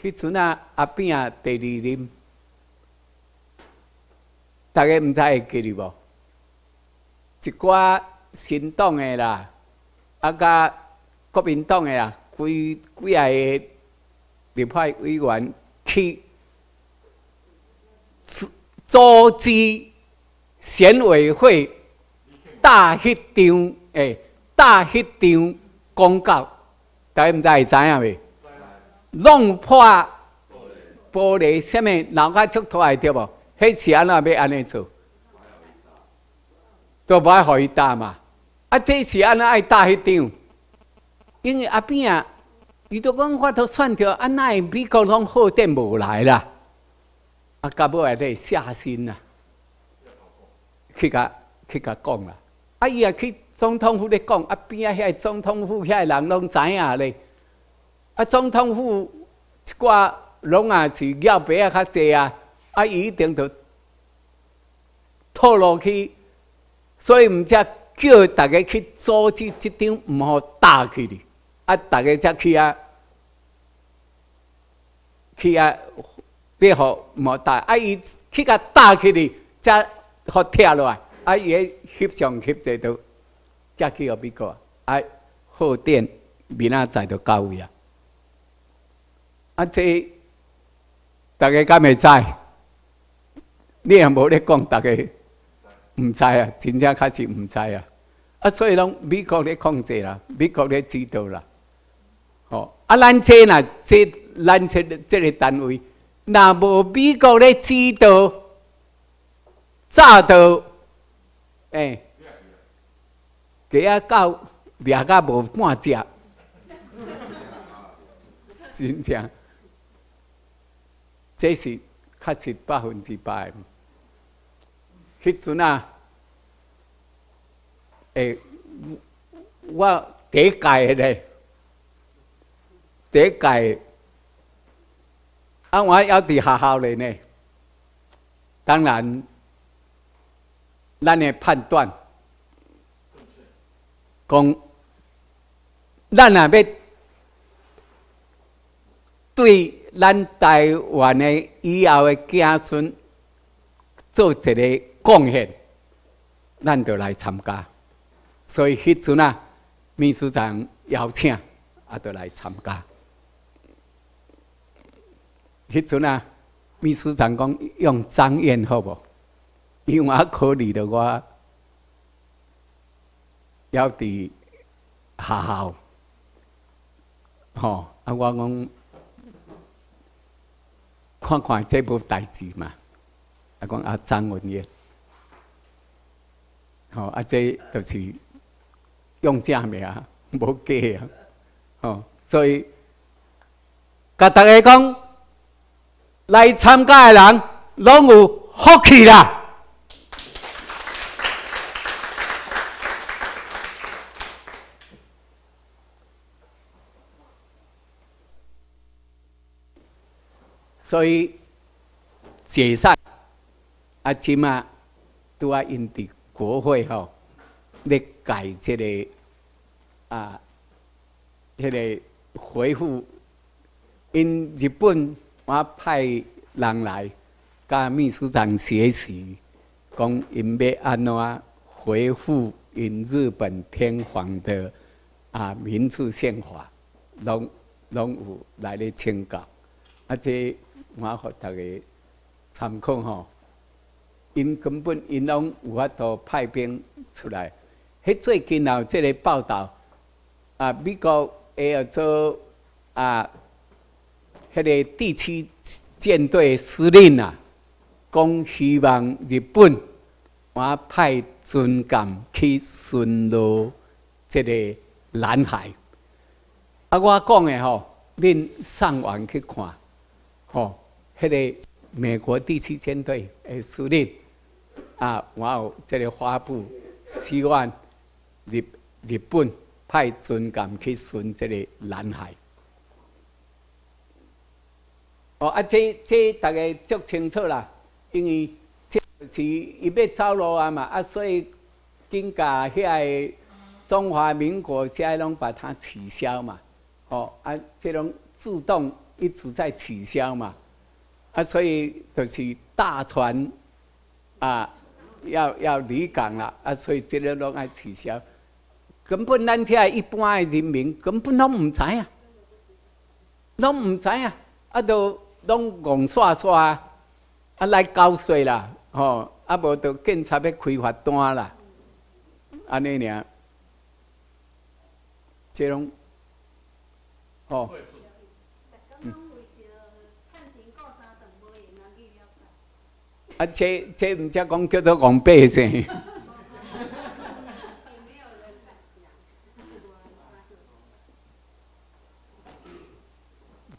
迄阵啊，阿扁啊，第二任，大家毋知会记哩无？一寡新党的啦，啊，甲国民党的啦，几几啊个立法委员去组织选委会。大迄张诶，大迄张广告，大家毋知会知影未？弄破玻璃，什么脑壳出土来对无？迄时安怎要安尼做？都无爱互伊打嘛。啊，这时安怎爱大迄张？因为阿边啊，伊都讲我都算着，安那美国拢好电无来啦。啊，到尾啊，咧下心啦，去甲去甲讲啦。啊！伊也去总统府咧讲，啊边啊遐总统府遐人拢知影咧。啊，总统府一寡拢也是要白啊较济啊，啊伊一定着透露去，所以毋则叫大家去组织即张毋好打去哩。啊，大家则去啊，去啊，别互毋好打。啊，伊去甲打去哩，则互拆落来。啊！伊翕相翕这都寄去互美国，啊，贺电明仔载就到位啊！啊，这大家敢会知？你也无咧讲，大家毋知啊，真正确实毋知啊！啊，所以拢美国咧控制啦，美国咧指导啦。吼！啊，咱这呐，这咱这这个单位，若无美国咧指导，早都。哎，鸡啊狗掠甲无半只，真正，这是确实百分之百。迄阵啊，诶，我第一届咧，第一届，啊，我要伫学校咧呢，当然。咱的判断，讲，咱若要对咱台湾的以后的子孙做一个贡献，咱就来参加。所以迄阵啊，秘书长邀请，啊，就来参加。迄阵啊，秘书长讲用张燕好无？因为我考虑的我要伫学校，吼啊！我讲看看这部代志嘛，啊讲啊张文业，吼啊这就是用正名，无假啊，吼！所以甲大家讲，来参加的人拢有福气啦。所以解散啊，起码都要因伫国会吼，咧改这个啊，迄个回复因日本我派人来，甲秘书长学习，讲因要安怎回复因日本天皇的啊民主宪法，拢拢有来咧请教，啊这。我互大家参考吼，因根本因拢有法度派兵出来。迄最近啊，即个报道啊，美国会要做啊，迄个第七舰队司令啊，讲希望日本我派军舰去巡逻这个南海。啊，我讲的吼，恁上网去看，吼，迄个美国第七舰队的司令啊，我有这个发布，希望日日本派军舰去巡这个南海。哦，啊，这这大家足清楚啦，因为这是伊要走路啊嘛，啊，所以紧甲遐个中华民国才拢把它取消嘛。哦，啊，这种自动一直在取消嘛，啊，所以就是大船啊，要要离港了，啊，所以这个拢爱取消，根本咱遐一般的人民根本拢唔知啊，拢唔知啊，啊，都拢戆刷刷，啊啊来交税啦，吼，啊无就警察要开罚单啦，安尼尔，这种。哦，啊，这这唔只讲叫做讲百姓。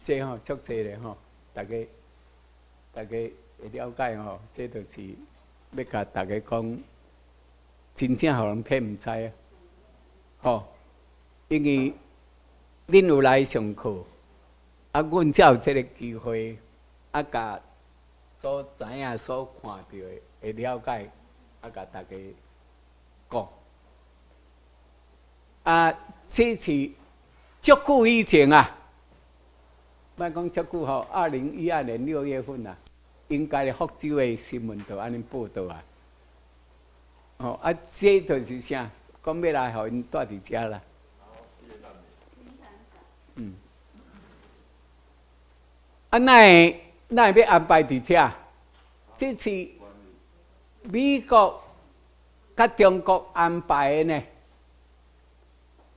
这吼足济咧吼，大家大家会了解吼，这就是要甲大家讲，真正互人骗唔知啊，吼，因为。恁有来上课，啊，阮才有这个机会，啊，甲所知影、所看到的会了解，啊，甲大家讲。啊，这是足久以前啊，莫讲足久吼，二零一二年六月份啊，应该福州的新闻都安尼报道啊。哦，啊，这就是啥？讲要来互因住伫遮啦。嗯，啊，那那要安排伫遮？这是美国甲中国安排的呢？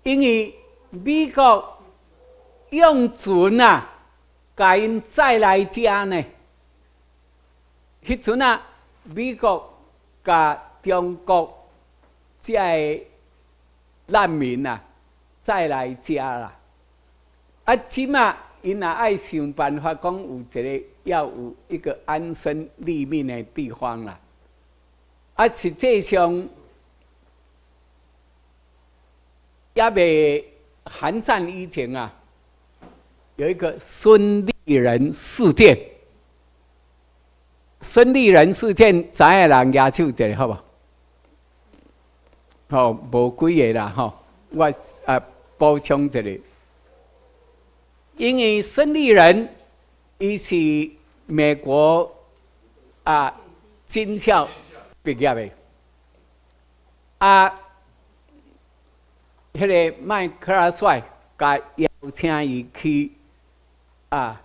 因为美国用船啊，甲因再来遮呢？迄阵啊，美国甲中国遮个难民啊，再来遮啦。啊，即码因也爱想办法，讲有一个要有一个安身立命的地方啦。啊，实际上也未寒战以前啊，有一个孙立人事件。孙立人事件，知影人举手一下，好无？好，无几个啦，吼，我啊补充一下。因为孙立人，伊是美国啊军校毕业的，啊，迄个麦克阿帅甲邀请伊去啊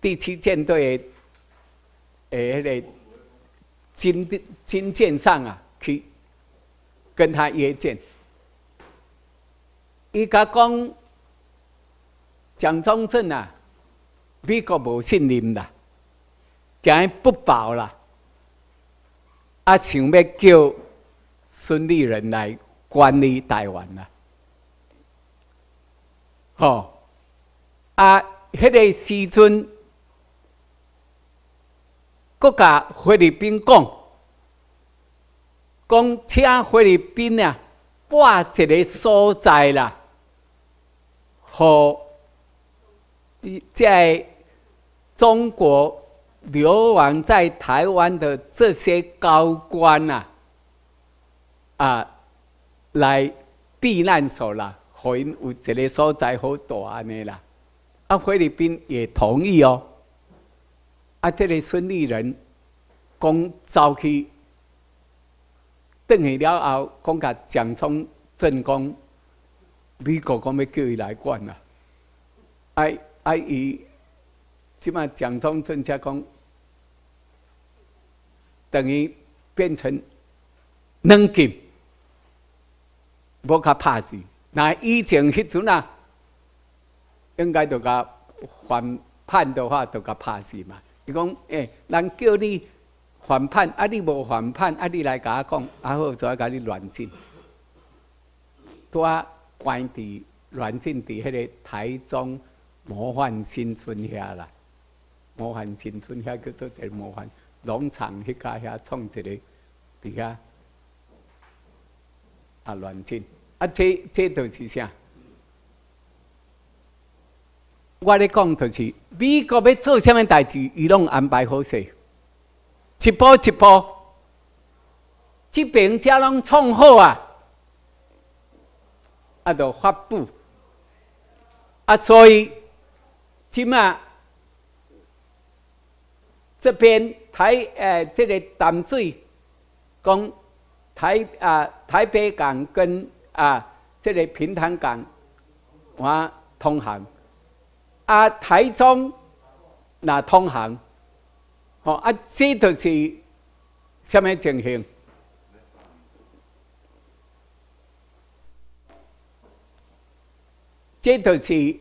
第七舰队的诶迄个军军舰上啊去跟他约见，伊甲讲。蒋中正啊，美国无信任啦，惊不保啦，啊，想要叫孙立人来管理台湾啦，吼，啊，迄个时阵，国家菲律宾讲，讲请菲律宾啊，拨一个所在啦，好。在中国流亡在台湾的这些高官呐，啊，来避难所啦，可因有一个所在好大安尼啦。啊，菲律宾也同意哦。啊，这个孙立人讲走去，等去了后，讲甲蒋中正讲，美国讲要叫伊来管啦，哎。啊！伊即马蒋中正才讲，等于变成软禁，无较拍死，那以前迄阵啊，应该就甲反叛的话，就甲拍死嘛。伊讲，诶，人叫你反叛，啊，你无反叛，啊，你来甲我讲，啊好，再甲你乱进。啊关伫乱进伫迄个台中模范新村遐啦，模范新村遐叫做个模范农场迄家遐创一个伫遐啊乱进。啊，这这都是啥？我咧讲就是美国要做啥物代志，伊拢安排好势，一步一步，这边遮拢创好啊，啊，就发布啊，所以即嘛这边台诶，这个淡水讲台啊台北港跟啊，这个平潭港，我通航，啊，台中那通航，哦，啊，这都是什么情形？这都是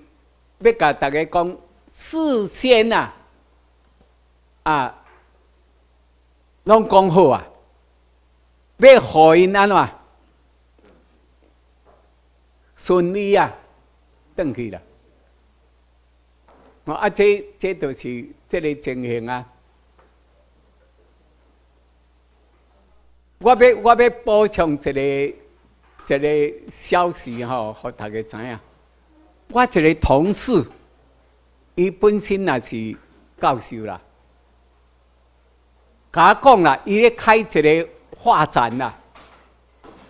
要甲大家讲，事先啊，啊，拢讲好啊，要好因安怎？顺利啊，登去了。我，啊，这这都是这个情形啊。我要我要补充一个一个消息吼，给大家知影。我一个同事，伊本身也是教授啦，甲我讲啦，伊咧开一个画展啦，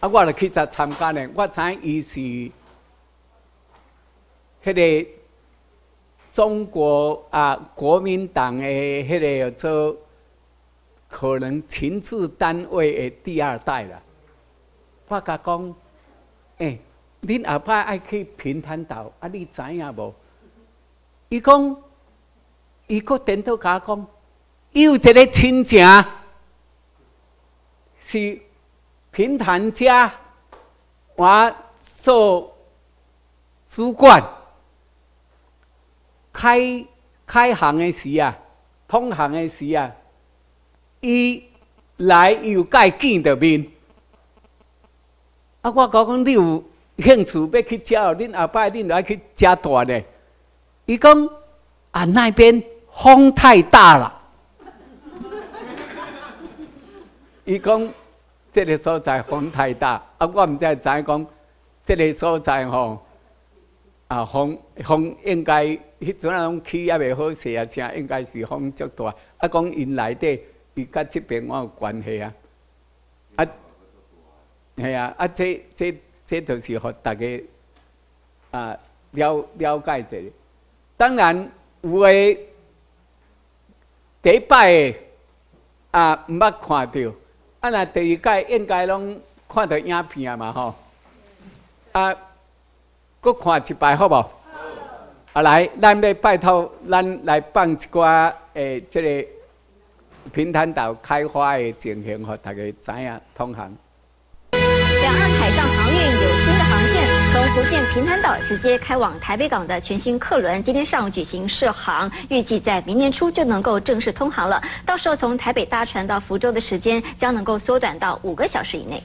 啊，我就去参参加咧。我知伊是。迄个中国啊，国民党的迄个做可能情治单位的第二代啦。我甲讲，诶，恁后摆爱去平潭岛，啊，你知影无？伊讲，伊个电头甲讲，又一个亲戚是平潭家，我做主管。开开行的时啊，通行的时啊，伊来又介见的面。啊，我讲讲你有兴趣要去食哦，恁后摆恁来去食大咧。伊讲啊，那边风太大了。伊讲即个所在风太大，啊，我毋知影讲即个所在吼。啊，风风应该迄阵啊，拢气也袂好势啊，啥应该是风足大。啊，讲因内底，伊甲即边我有关系啊。啊，系啊，啊，这这这都是互大家啊了了解者。当然有诶，第一摆诶啊，毋捌看到，啊，那第二届应该拢看到影片啊嘛吼。啊。搁看一摆好无？啊，来，咱要拜托咱来放一寡诶，这个平潭岛开发的情形，互大家知影通行。福建平潭岛直接开往台北港的全新客轮，今天上午举行试航，预计在明年初就能够正式通航了。到时候从台北搭船到福州的时间将能够缩短到五个小时以内。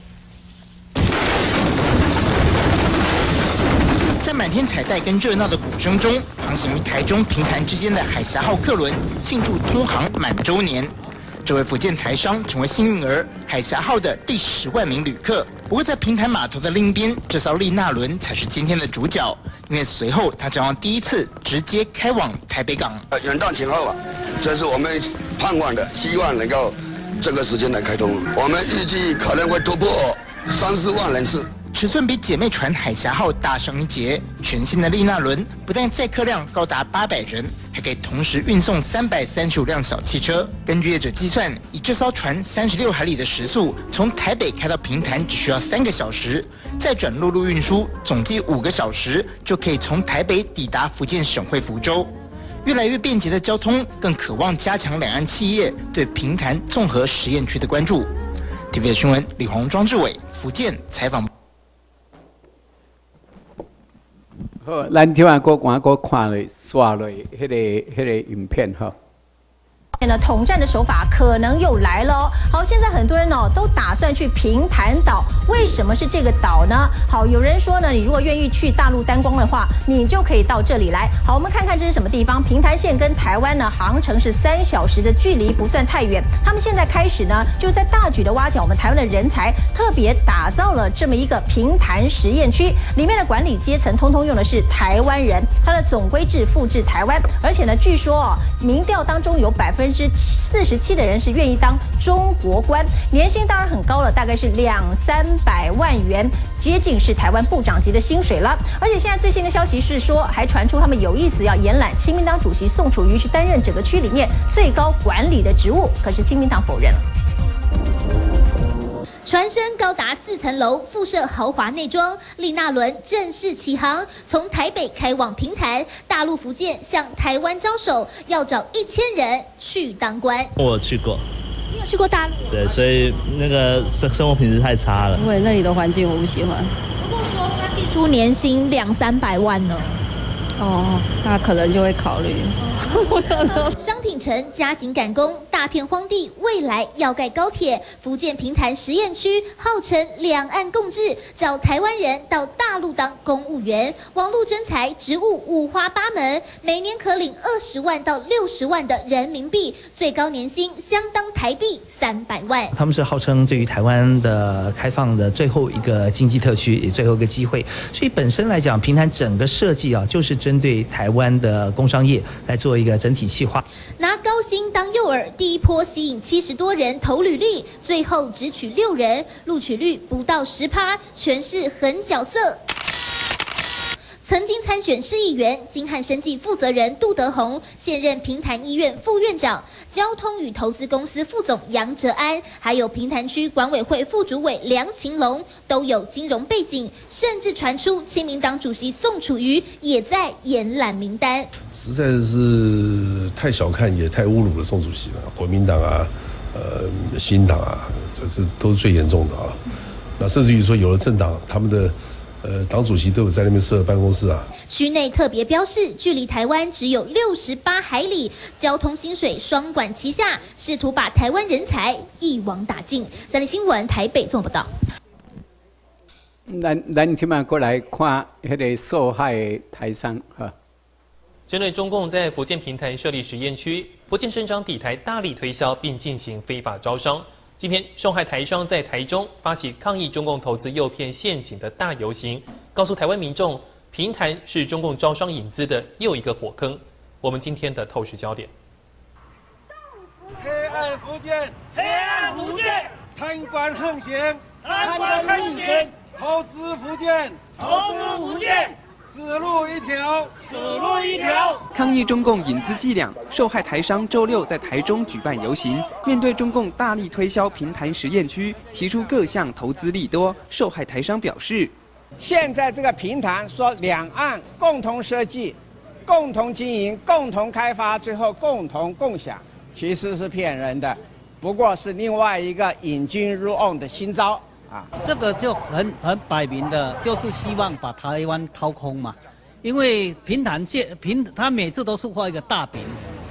在满天彩带跟热闹的鼓声中，航行于台中平潭之间的海峡号客轮庆祝通航满周年。这位福建台商成为幸运儿，海峡号的第十万名旅客。不过，在平潭码头的另一边，这艘丽娜轮才是今天的主角，因为随后它将要第一次直接开往台北港。元旦前后啊，这是我们盼望的，希望能够这个时间来开通。我们预计可能会突破三四万人次。尺寸比姐妹船海峡号大上一截，全新的丽娜轮不但载客量高达八百人，还可以同时运送三百三十五辆小汽车。根据业者计算，以这艘船三十六海里的时速，从台北开到平潭只需要三个小时，再转陆路运输，总计五个小时就可以从台北抵达福建省会福州。越来越便捷的交通，更渴望加强两岸企业对平潭综合实验区的关注。TVB 新闻李宏、庄志伟，福建采访。好，咱今晚个我个看了刷了迄个迄个影片哈。呢，统战的手法可能又来了哦。好，现在很多人哦都打算去平潭岛，为什么是这个岛呢？好，有人说呢，你如果愿意去大陆观光的话，你就可以到这里来。好，我们看看这是什么地方？平潭县跟台湾呢航程是三小时的距离，不算太远。他们现在开始呢，就在大举的挖角我们台湾的人才，特别打造了这么一个平潭实验区，里面的管理阶层通通用的是台湾人，它的总规制复制台湾，而且呢，据说哦，民调当中有百分。之四十七的人是愿意当中国官，年薪当然很高了，大概是两三百万元，接近是台湾部长级的薪水了。而且现在最新的消息是说，还传出他们有意思要延揽亲民党主席宋楚瑜去担任整个区里面最高管理的职务，可是亲民党否认了。船身高达四层楼，附设豪华内装，丽娜轮正式起航，从台北开往平潭，大陆福建向台湾招手，要找一千人去当官。我去过，你有去过大陆？对，所以那个生生活品质太差了，因为那里的环境我不喜欢。如果说他寄出年薪两三百万呢？哦，那可能就会考虑。商品城加紧赶工，大片荒地，未来要盖高铁。福建平潭实验区号称两岸共治，找台湾人到大陆当公务员，网络征才，职务五花八门，每年可领二十万到六十万的人民币，最高年薪相当台币三百万。他们是号称对于台湾的开放的最后一个经济特区，也最后一个机会。所以本身来讲，平潭整个设计啊，就是针对台湾的工商业来做。一个整体计划，拿高薪当诱饵，第一波吸引七十多人投履历，最后只取六人，录取率不到十趴，全是狠角色。曾经参选市议员、金汉生计负责人杜德宏，现任平潭医院副院长、交通与投资公司副总杨哲安，还有平潭区管委会副主委梁晴龙，都有金融背景，甚至传出亲民党主席宋楚瑜也在延揽名单。实在是太小看也太侮辱了宋主席了，国民党啊，呃，新党啊，这这都是最严重的啊。那甚至于说有了政党，他们的。呃，党主席都有在那边设办公室啊。区内特别标示，距离台湾只有六十八海里，交通、薪水双管齐下，试图把台湾人才一网打尽。三立新闻台北做不到。咱咱今晚过来看那个受害台商哈。针对中共在福建平潭设立实验区，福建省长抵台大力推销，并进行非法招商。今天，受害台商在台中发起抗议中共投资诱骗陷阱的大游行，告诉台湾民众，平潭是中共招商引资的又一个火坑。我们今天的透视焦点：黑暗福建，黑暗福建，贪官横行，贪官横行，投资福建，投资福建。死路一条，死路一条。抗议中共引资伎俩，受害台商周六在台中举办游行。面对中共大力推销平潭实验区，提出各项投资利多，受害台商表示：现在这个平潭说两岸共同设计、共同经营、共同开发，最后共同共享，其实是骗人的，不过是另外一个引军入瓮的新招。啊，这个就很很摆明的，就是希望把台湾掏空嘛。因为平潭县平，他每次都是画一个大饼，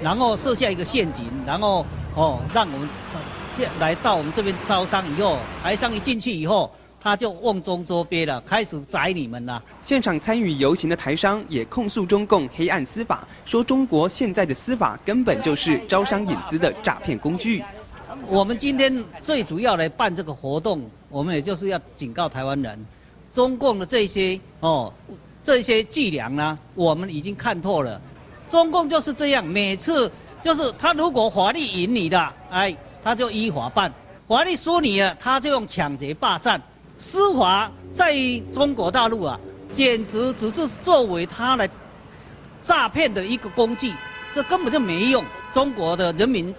然后设下一个陷阱，然后哦，让我们这来到我们这边招商以后，台商一进去以后，他就瓮中捉鳖了，开始宰你们了。现场参与游行的台商也控诉中共黑暗司法，说中国现在的司法根本就是招商引资的诈骗工具。我们今天最主要来办这个活动，我们也就是要警告台湾人，中共的这些哦，这些伎俩呢，我们已经看透了。中共就是这样，每次就是他如果法律赢你的，哎，他就依法办；法律输你了，他就用抢劫霸占。司法在中国大陆啊，简直只是作为他来诈骗的一个工具，这根本就没用。中国的人民。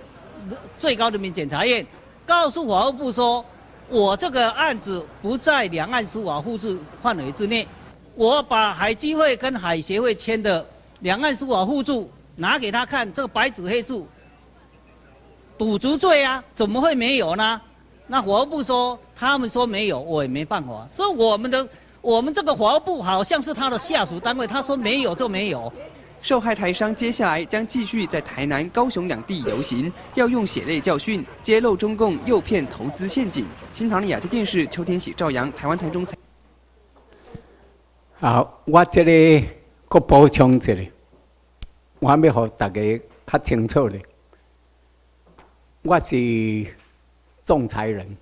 最高人民检察院告诉法务部说：“我这个案子不在两岸司法互助范围之内。我把海基会跟海协会签的两岸司法互助拿给他看，这个白纸黑字，赌足罪啊，怎么会没有呢？那法务部说他们说没有，我也没办法。所以我们的我们这个法务部好像是他的下属单位，他说没有就没有。受害台商接下来将继续在台南、高雄两地游行，要用血泪教训揭露中共诱骗投资陷阱。新唐利亚特电视邱天喜、赵阳，台湾台中。好，我这里搁补充一下，我要和大家较清楚咧。我是仲裁人，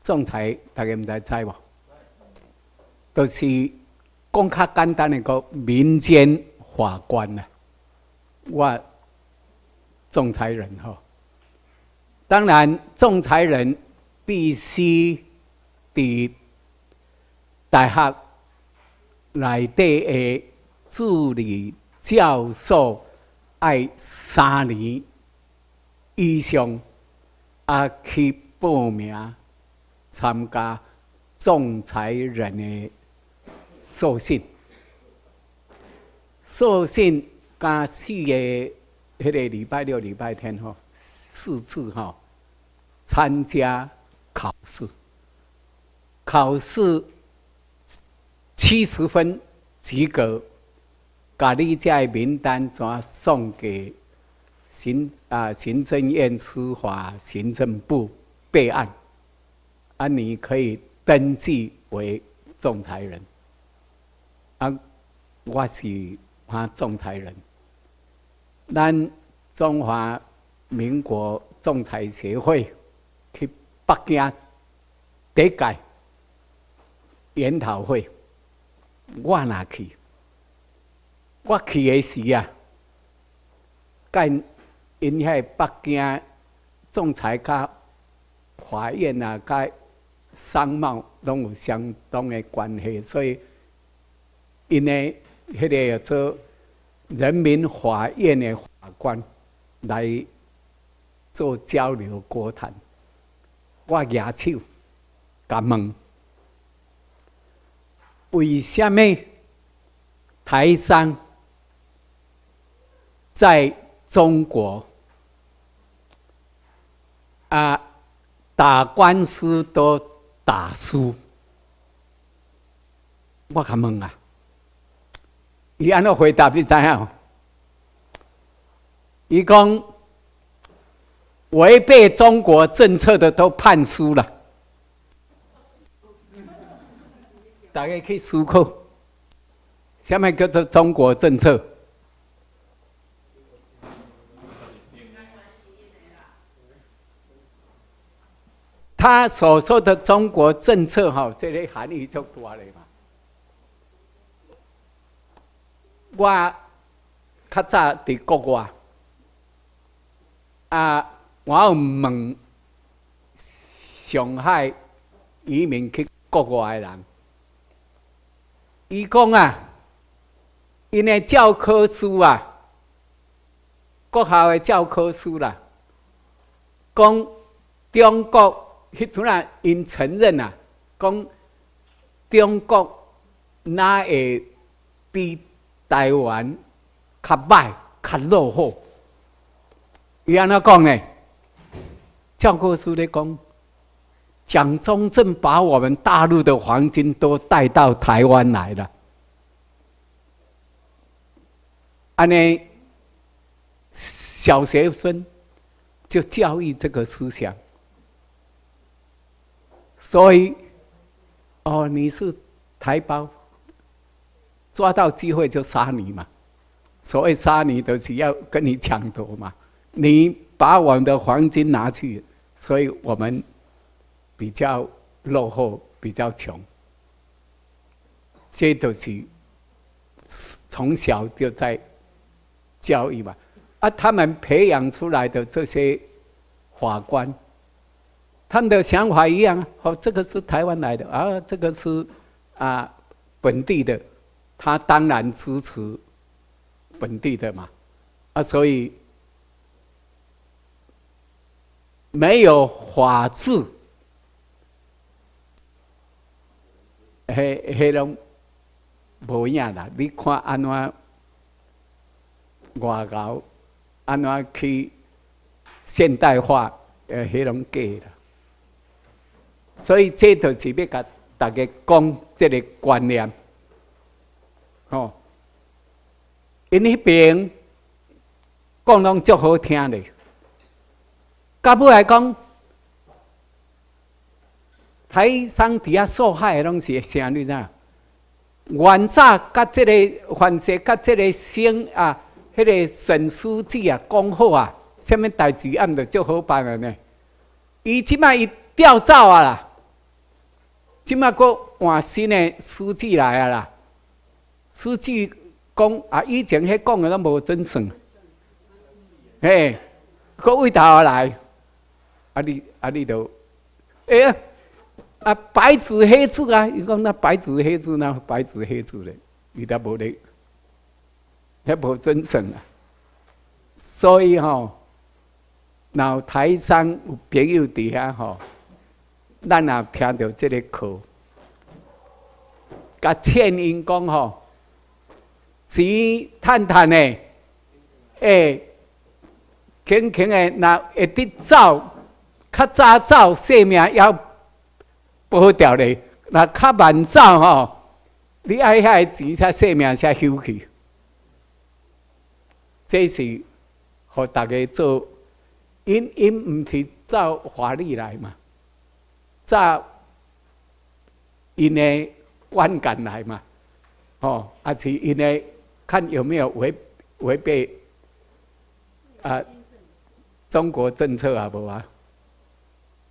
仲裁大家唔知猜无？就是讲较简单的个民间法官呐，我仲裁人吼。当然，仲裁人必须伫大学内底的助理教授爱三年以上，啊去报名参加仲裁人的。受信，受信加四个迄个礼拜六、礼拜天吼，四次吼参加考试，考试七十分及格，把你这名单转送给行啊行政院司法行政部备案，啊你可以登记为仲裁人。啊，我是他仲裁人。咱中华民国仲裁协会去北京第一届研讨会，我哪去？我去的时啊，跟因遐北京仲裁甲法院啊，甲商贸拢有相当的关系，所以。因为迄个做人民法院的法官来做交流沟谈，我举手，敢问：为什么台商在中国啊打官司都打输？我敢问啊！伊安怎回答你知影？伊讲违背中国政策的都判输了。大家可以思考，下面叫做中国政策。他所说的中国政策，哈，这类含义就多了嘛。我较早伫国外，啊，我有问上海移民去国外的人，伊讲啊，因的教科书啊，国校的教科书啦，讲中国迄阵啊，因承认啊，讲中国哪会比？台湾较歹、较落后，伊安怎讲呢？教科书咧讲，蒋中正把我们大陆的黄金都带到台湾来了，安尼小学生就教育这个思想，所以哦，你是台胞。抓到机会就杀你嘛！所谓杀你，都是要跟你抢夺嘛。你把我们的黄金拿去，所以我们比较落后，比较穷。这都是从小就在教育嘛。啊，他们培养出来的这些法官，他们的想法一样。哦，这个是台湾来的啊，这个是啊本地的。他当然支持本地的嘛，啊，所以没有法治，迄迄种无影啦。你看安怎外交，安怎去现代化，呃，迄种假啦。所以这就是要甲大家讲这个观念，吼，因迄边讲拢足好听的，到尾来讲，台商底下受害的拢是啥你知？原早甲这个反社甲这个省啊，迄个沈书记啊讲好啊，什么代志按着足好办的呢？伊即摆伊调走啊啦，即摆佫换新的书记来啊啦。书记讲啊，以前迄讲的都无真算，嘿，佫为头来，啊你啊你都，哎呀！啊，白纸黑字啊！伊讲那白纸黑字那白纸黑字咧，伊都无咧，遐无真诚啊。所以吼，那台商有朋友伫遐吼，咱也听到这个课，甲劝因讲吼，钱趁趁的，诶，轻轻的，那一直走，较早走，性命要。保掉咧，那较慢走吼，你爱遐钱才性命才休去。这是互大家做，因因毋是照法律来嘛，照因的观感来嘛，哦，而是因的看有没有违违背啊中国政策啊无啊？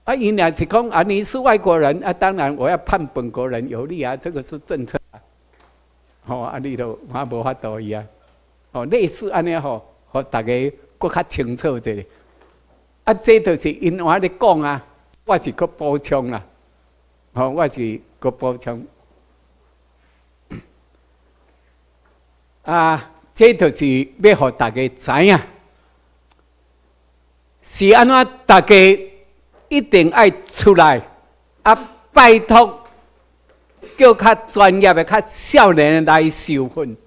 啊，因俩是讲啊，你是外国人啊，当然我要判本国人有利啊，这个是政策啊。哦，啊，你都我无法度伊啊。哦，类似安尼吼，互大家搁较清楚一点。啊，这就是因我咧讲啊，我是搁补充啦。哦，我是搁补充。啊，这就是要互大家知影，是安怎大家。一定爱出来啊！拜托，叫较专业的、较少年的来受训。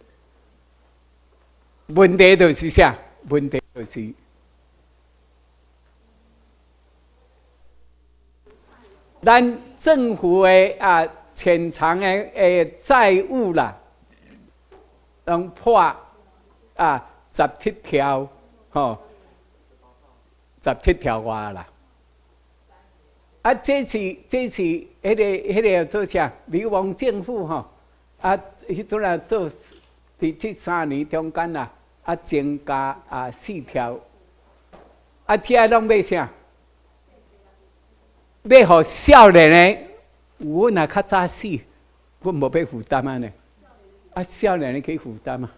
问题就是啥？问题就是，咱政府的啊，潜藏的诶债务啦，能破啊十七条，吼，十七条外啦。啊，这次这次，迄个迄个要做啥？流亡政府吼，啊，迄阵啊做伫这三年中间啊，啊增加啊四条，啊，这拢要啥？要互少年诶，阮若较早死，阮无要负担啊呢。啊，少年诶可以负担嘛？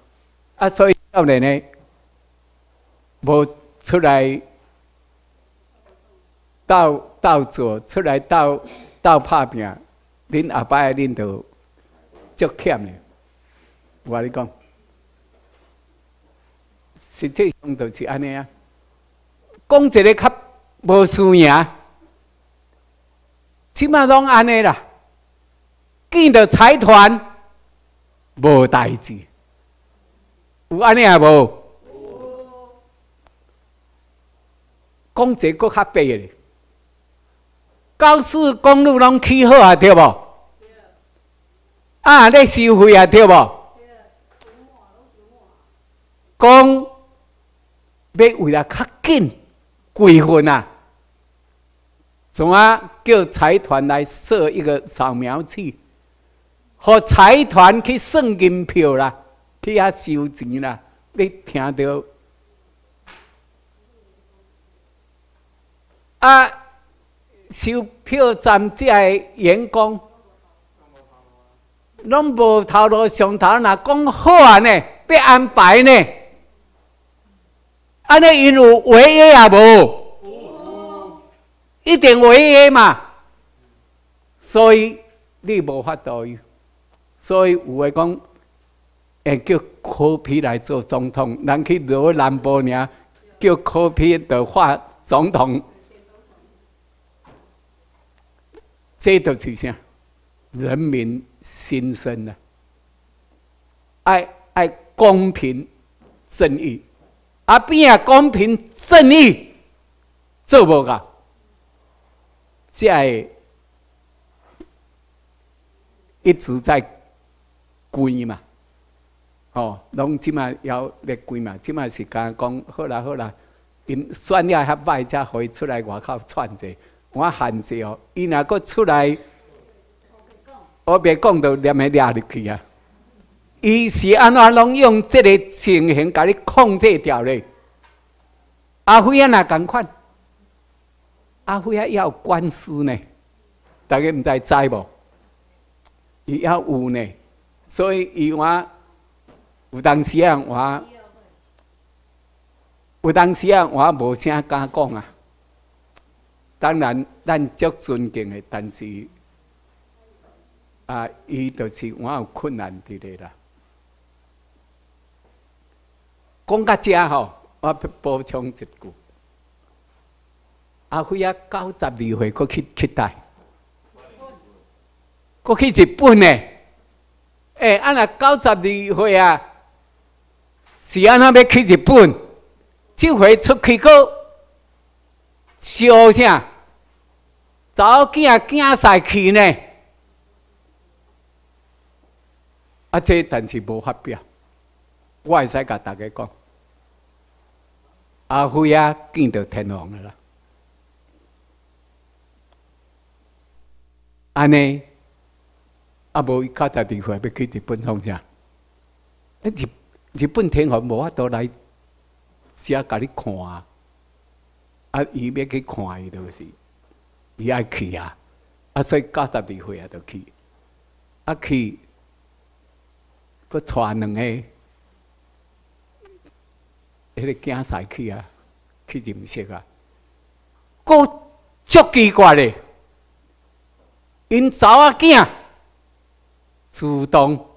啊，所以少年诶无出来。到到做出来到到拍拼，恁阿爸恁都足欠的。我你讲，实际上就是安尼啊。讲一个较无输赢，起码拢安尼啦。见到财团无代志，有安尼啊无？讲一个较白的。高速公路拢起好啊，对不？啊，咧收费啊，对不？讲要为了较紧规分啊，怎啊叫财团来设一个扫描器，和财团去算银票啦，去遐收钱啦，你听到啊？收票站这些员工，拢无头路上头，若讲好啊呢，要安排呢，安尼因有违约啊无？一定违约嘛，所以你无法度，所以有诶讲，会叫柯皮来做总统，人去罗南部尔，叫柯皮的话总统。这都是啥？人民心声啊！爱爱公平正义，啊边啊公平正义做无噶？即系一直在归嘛，哦，拢即马要咧归嘛，即马是讲讲好啦好啦，因选了较歹，才可以出来外口串者。我限制哦，伊若阁出来，我别讲到连咪掠入去啊！伊是安怎拢用即个情形，甲你控制掉咧？阿辉啊，若共款？阿辉啊，要官司呢？大家毋知知无？伊要有呢，所以伊我有当时啊，我有当时啊，我无啥敢讲啊。当然，咱足尊敬的，但是啊，伊就是我有困难伫咧啦。讲到遮吼，我补充一句：阿辉啊，九十二岁，佫去去台，佫去日本呢？诶，啊那九十二岁啊，是安那要去日本？即回出去佫烧啥？早囝囝婿去呢？啊，这但是无发表，我会使甲大家讲，阿辉啊见到天王了啦。安尼，啊无伊九十二岁要去日本创啥？日日本天皇无法度来，只甲你看啊！啊，伊要去看伊就是。伊爱去啊，啊，所以九十二岁啊，就去，啊去，佮带两个，迄个囝婿去啊，去认识啊，佮足奇怪咧，因查仔囝主动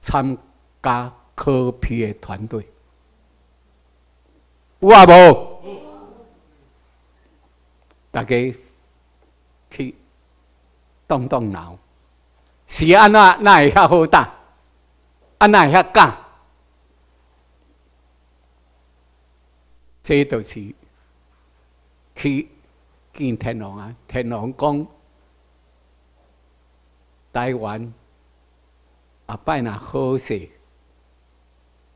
参加科批的团队，有啊无？大家。去动动脑，是安怎那会遐好打，安那会遐假？这都是去见天皇啊！天皇讲台湾阿拜那好势，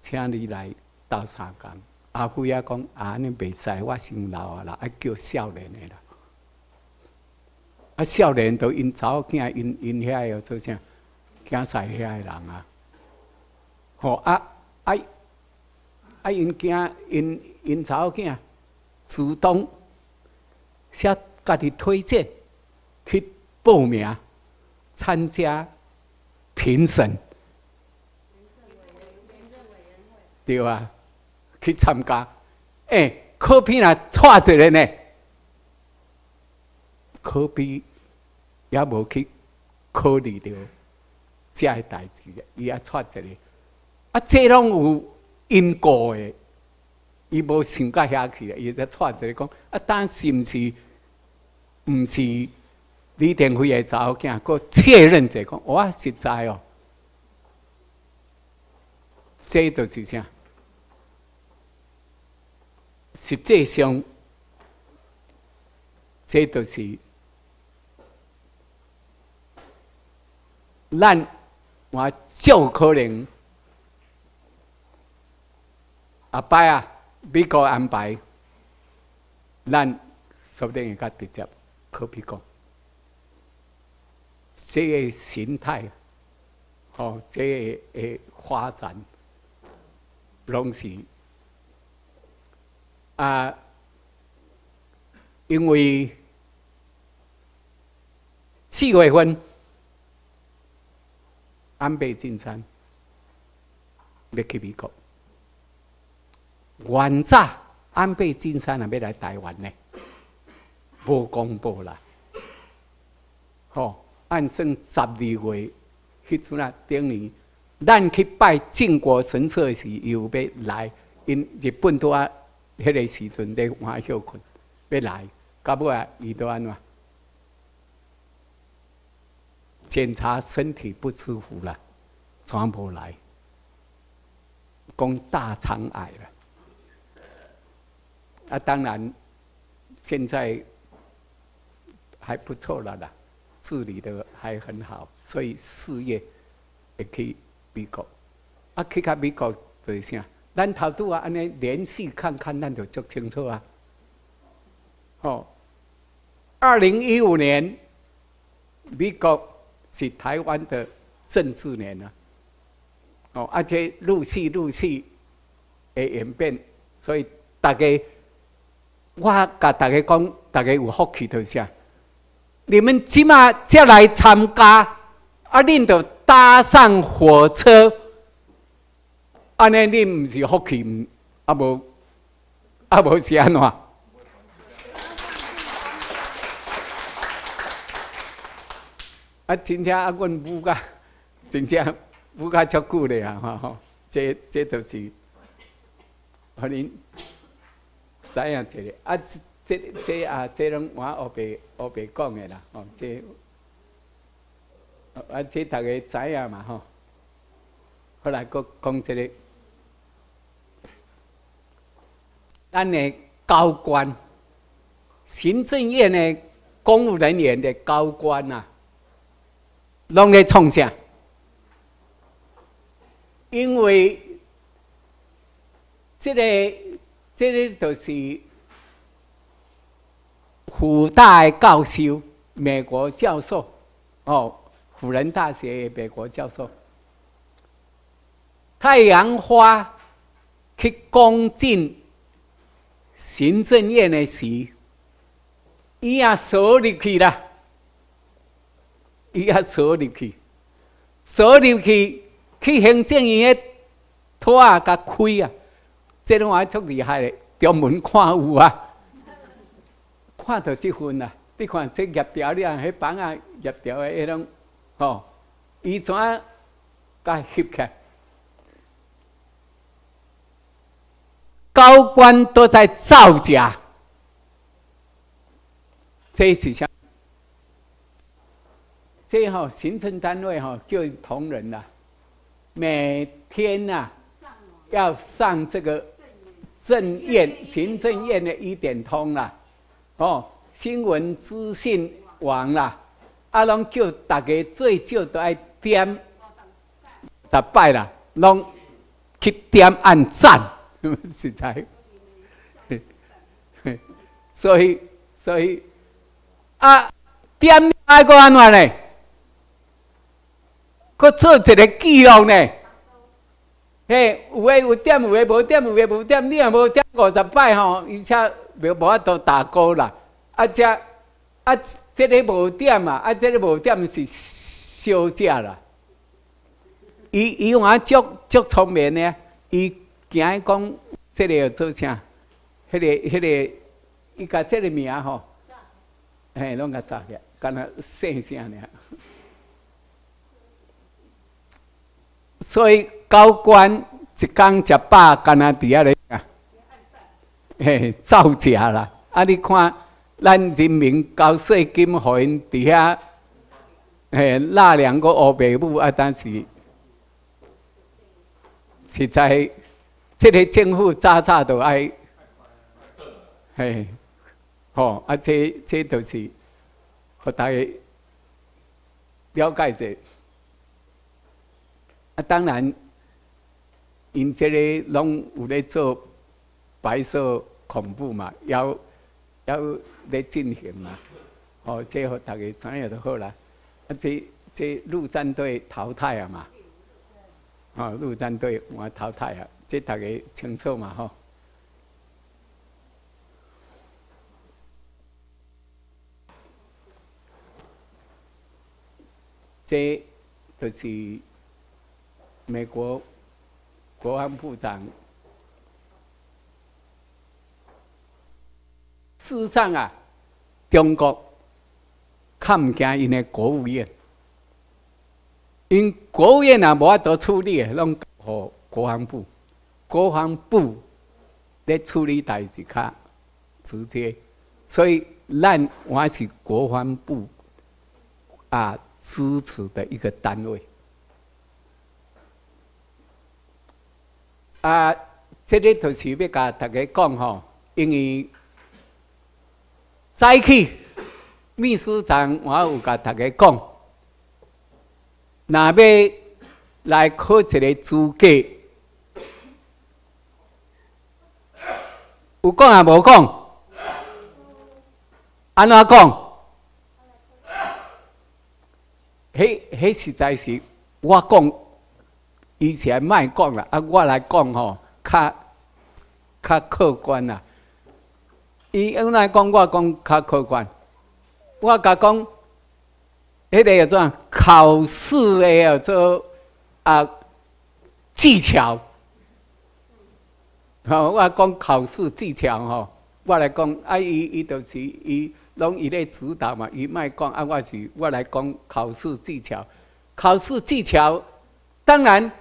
请你来斗三工。阿辉啊讲啊，尼袂使，我先老啊啦，爱叫少年的啦。啊，少年都因查某囝，因因遐个做啥？囝婿遐个人啊，吼啊啊啊！因囝因因查某囝主动写家己推荐去报名参加评审，对啊，去参加。诶，科比啊，错一个呢，科比。也无去考虑到这个代志嘅，伊也出一个，啊，这拢有因果的，伊无想到遐去伊才出一个讲，啊，但是毋是，毋是李登辉的查某囝，个确认者讲，我实在哦，这就是啥？实际上，这就是。咱我照可能阿伯啊，美国安排，咱说不定会较直接可比讲，这个形态，哦，这个诶发展，拢是啊，因为四月份。安倍晋三要去美国，原早安倍晋三啊要来台湾呢，无公布啦。吼，按算十二月迄阵啊，顶年咱去拜靖国神社时，又要来，因日本都啊，迄个时阵咧玩休困，要来，到尾啊，伊都安怎？检查身体不舒服了，全部来，讲大肠癌了。啊，当然现在还不错了啦。治理的还很好，所以事业也可以美国。啊，去到美国就是啥？咱头拄啊，安尼连续看看，咱就足清楚啊。哦，二零一五年，美国是台湾的政治年啊。哦，而且陆续陆续会演变，所以大家，我甲大家讲，大家有福气就是啥？你们起码再来参加，啊，恁就搭上火车，安尼恁毋是福气，啊无，啊无是安怎？啊，真正啊，阮母甲，真正母甲足久咧啊！吼，这这都是，互恁知影一个啊。这这啊，这拢我后白后白讲的啦，吼，这啊这大家知啊嘛，吼。后来佫讲这个，咱的高官，行政院的公务人员的高官啊，拢在创啥？因为这个这个就是。辅大教授，美国教授，哦，辅仁大学美国教授，太阳花去攻进行政院的时，伊也锁入去啦，伊也锁入去，锁入去去行政院的拖啊，甲开啊，这种话足厉害的，专门看有啊。看到这份啊，你看这叶条咧，迄板啊叶条的迄种，吼，伊怎啊甲翕起？高官都在造假，这是啥？这吼行政单位吼就同仁啦，每天呐要上这个政院行政院的一点通啦。哦，新闻资讯网啦，啊，拢叫大家最少都爱点十摆啦，拢去点按赞，实在。所以，所以啊，点爱个安怎呢？搁做一个记录呢？嘿，有诶有点，有诶无点，有诶无点，你若无点五十摆吼，而且。无无法度打勾啦，啊这啊这个无点啊，啊这个无点是小价啦。伊伊我足足聪明呢，伊惊讲这个要做啥？迄个迄个，伊甲这个名吼，嘿，拢甲查起，干那姓啥呢？所以高官一工食饱，干那伫遐咧。嘿，造假啦！啊，你看，咱人民交税金，互因伫遐，嘿，纳两个乌白母啊！但是实在，这个政府早早都爱，嘿，吼，啊，这这都是，互大家了解者。啊，当然，因这个拢有咧做。白色恐怖嘛，要要来进行嘛，哦，这好大家怎样就好啦。啊，这这陆战队淘汰啊嘛，哦，陆战队我淘汰啊，这大家清楚嘛吼。这就是美国国防部长。事实上啊，中国看唔见因的国务院，因国务院啊无法度处理，拢互国防部，国防部咧处理代志较直接，所以咱我是国防部啊支持的一个单位啊，这里头是要甲大家讲吼，因为。早起，秘书长我有甲大家讲，若要来考一个资格，有讲也无讲，安怎讲？迄迄实在是我讲，以前卖讲啦，啊，我来讲吼，较较客观啦。伊安怎讲？我讲较客观。我甲讲，迄个叫做考试的叫做啊技巧。吼，我讲考试技巧吼，我来讲啊，伊伊就是伊。拢伊咧指导嘛，伊莫讲啊，我是我来讲考试技巧。考试技巧，当然，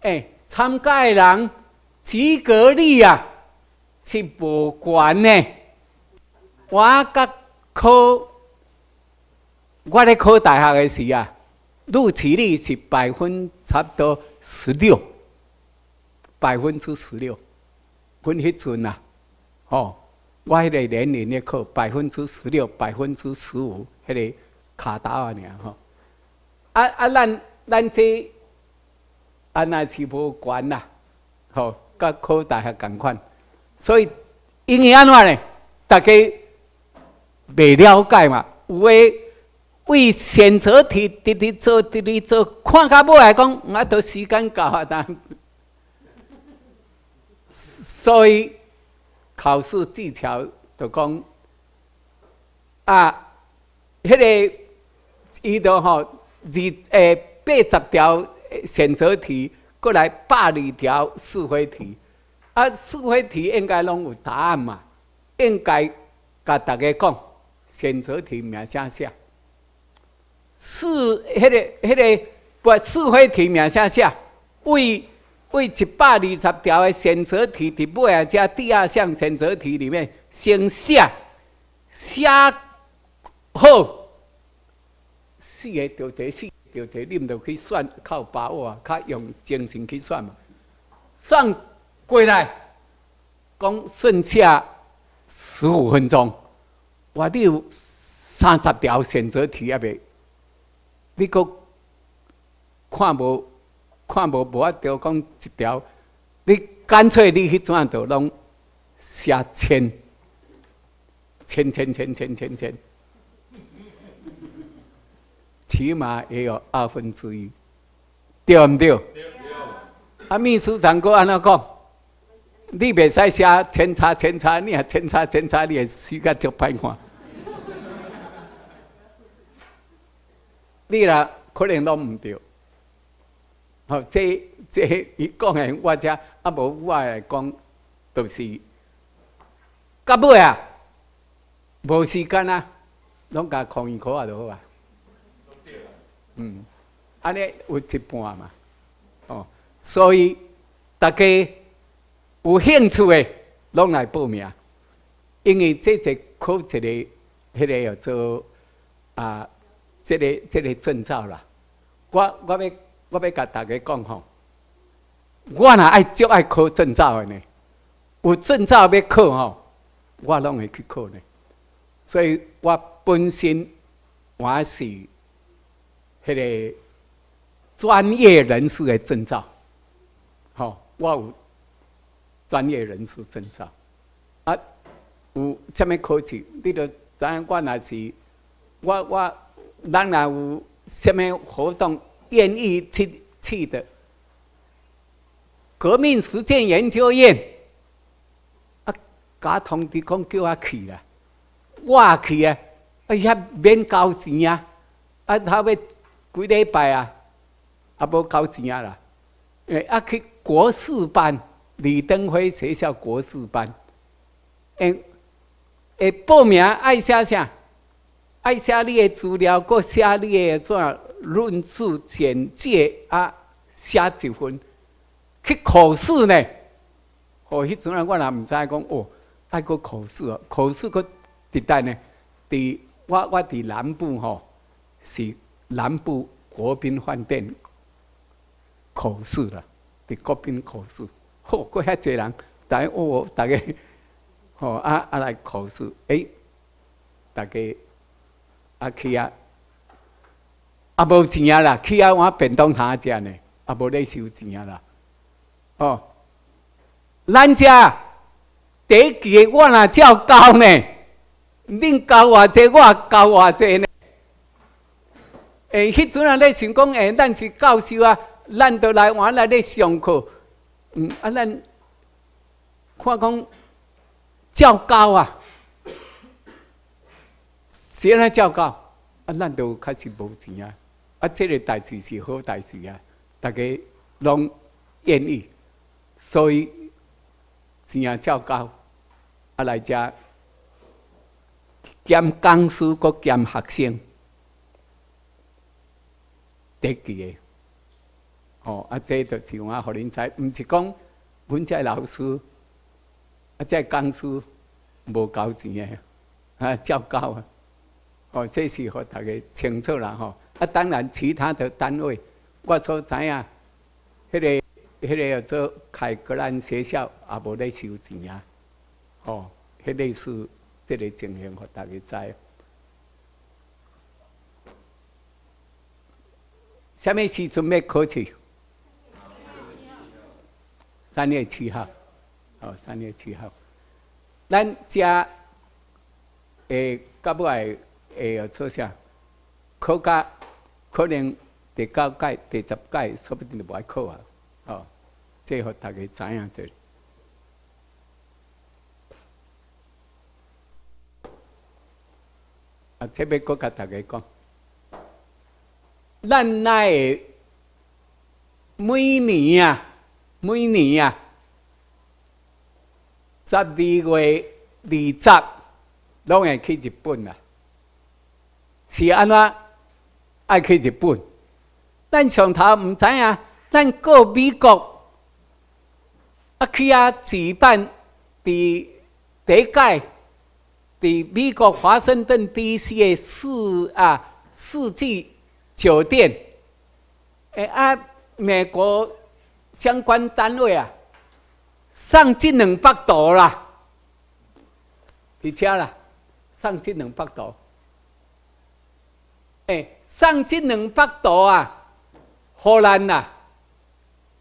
诶，参加的人及格率啊是无悬呢。我甲考，我咧考大学的时啊，录取率是百分差不多十六，百分之十六，分迄阵啊，吼。我迄个年龄咧考百分之十六、百分之十五，迄个卡达啊，尔吼。啊啊，咱咱这啊那是无悬啦，吼，甲考大学共款。所以因为安怎呢？大家未了解嘛？有诶为选择题直直做，直直做，看到尾来讲，我都时间到啊，但所以。考试技巧就讲啊，迄个伊都吼二诶八十条选择题，过来百二条是非题，啊是非题应该拢有答案嘛？应该甲大家讲，选择题名啥写？是迄个迄个不是非题名啥写？为为一百二十条的选择题，伫尾啊，加第二项选择题里面，先写写好四个条题，四条题，你毋着去算，靠把握啊，较用精神去算嘛。算过来，讲剩下十五分钟，我你有三十条选择题啊，未？你搁看无？看无无法度讲一条，你干脆你去怎着拢写千千千千千千千，起码也有二分之一，对毋对？啊，秘书长哥安怎讲？你袂使写千差千差，你啊千差千差，你也死个足歹看。你啦，可能拢毋对。哦，这这伊讲诶，我遮啊无我来讲，就是到尾啊，无时间啊，拢甲抗议考啊就好啊。嗯，安尼有一半嘛。哦，所以大家有兴趣诶，拢来报名，因为这只考一个迄个叫做啊，这个这个证照啦。我我要。我要甲大家讲吼，我若爱足爱考证照的呢，有证照要考吼，我拢会去考呢。所以我本身我是迄个专业人士的证照，吼，我有专业人士证照。啊，有什么考试？你著知影我若是我我咱若有什么活动？愿意去去的革命实践研究院啊，甲通知讲叫我去啦，我去啊，哎呀免交钱啊，啊他要几礼拜啊，啊无交钱啊啦，诶啊去国事班，李登辉学校国事班，诶诶报名爱写啥？爱写你的资料，搁写你的怎？论述简介啊，写一份去考试呢？哦，迄阵啊，我也毋知讲哦，爱个考试哦，考试个伫代呢？伫我我伫南部吼，是南部国宾饭店考试啦，伫国宾考试，好，过遐济人，大家哦，大家，吼啊啊来考试，诶，大家啊去啊，啊无钱啊啦，去啊我便当摊食呢，啊无咧收钱啊啦。哦，咱遮第一期我若照交呢，恁交偌济，我交偌济呢。诶，迄阵啊咧想讲，诶，咱是教授啊，咱都来换来咧上课，嗯，啊咱看讲照交啊。谁来照教？啊，咱都开始无钱啊！啊，这个代志是好代志啊，大家拢愿意，所以钱啊照教啊来遮兼讲师，搁兼学生，得记个。哦，啊，这就是我互恁知，毋是讲阮遮老师啊，遮讲师无交钱个啊，照教啊。哦，这是和大家清楚了哈。啊，当然其他的单位，我所知影，迄个、迄个叫做凯格兰学校也无咧收钱啊。哦，迄类似这个情形，和大家知。什么时阵要考试？三月七号。哦，三月七号。咱家诶，到尾。会要做啥？考甲可能第九届、第十届，说不定就无爱考啊！哦，这互大家知影这。啊，这边搁甲大家讲，咱奈每年啊，每年啊，十二月二十，拢会去日本啊。是安怎爱去日本？咱上头毋知影，咱过美国啊去啊举办伫第一届伫美国华盛顿 D.C. 的世啊世纪酒店，诶啊美国相关单位啊上进两百度啦，伫遮啦上进两百度。上进两百度啊，荷兰呐！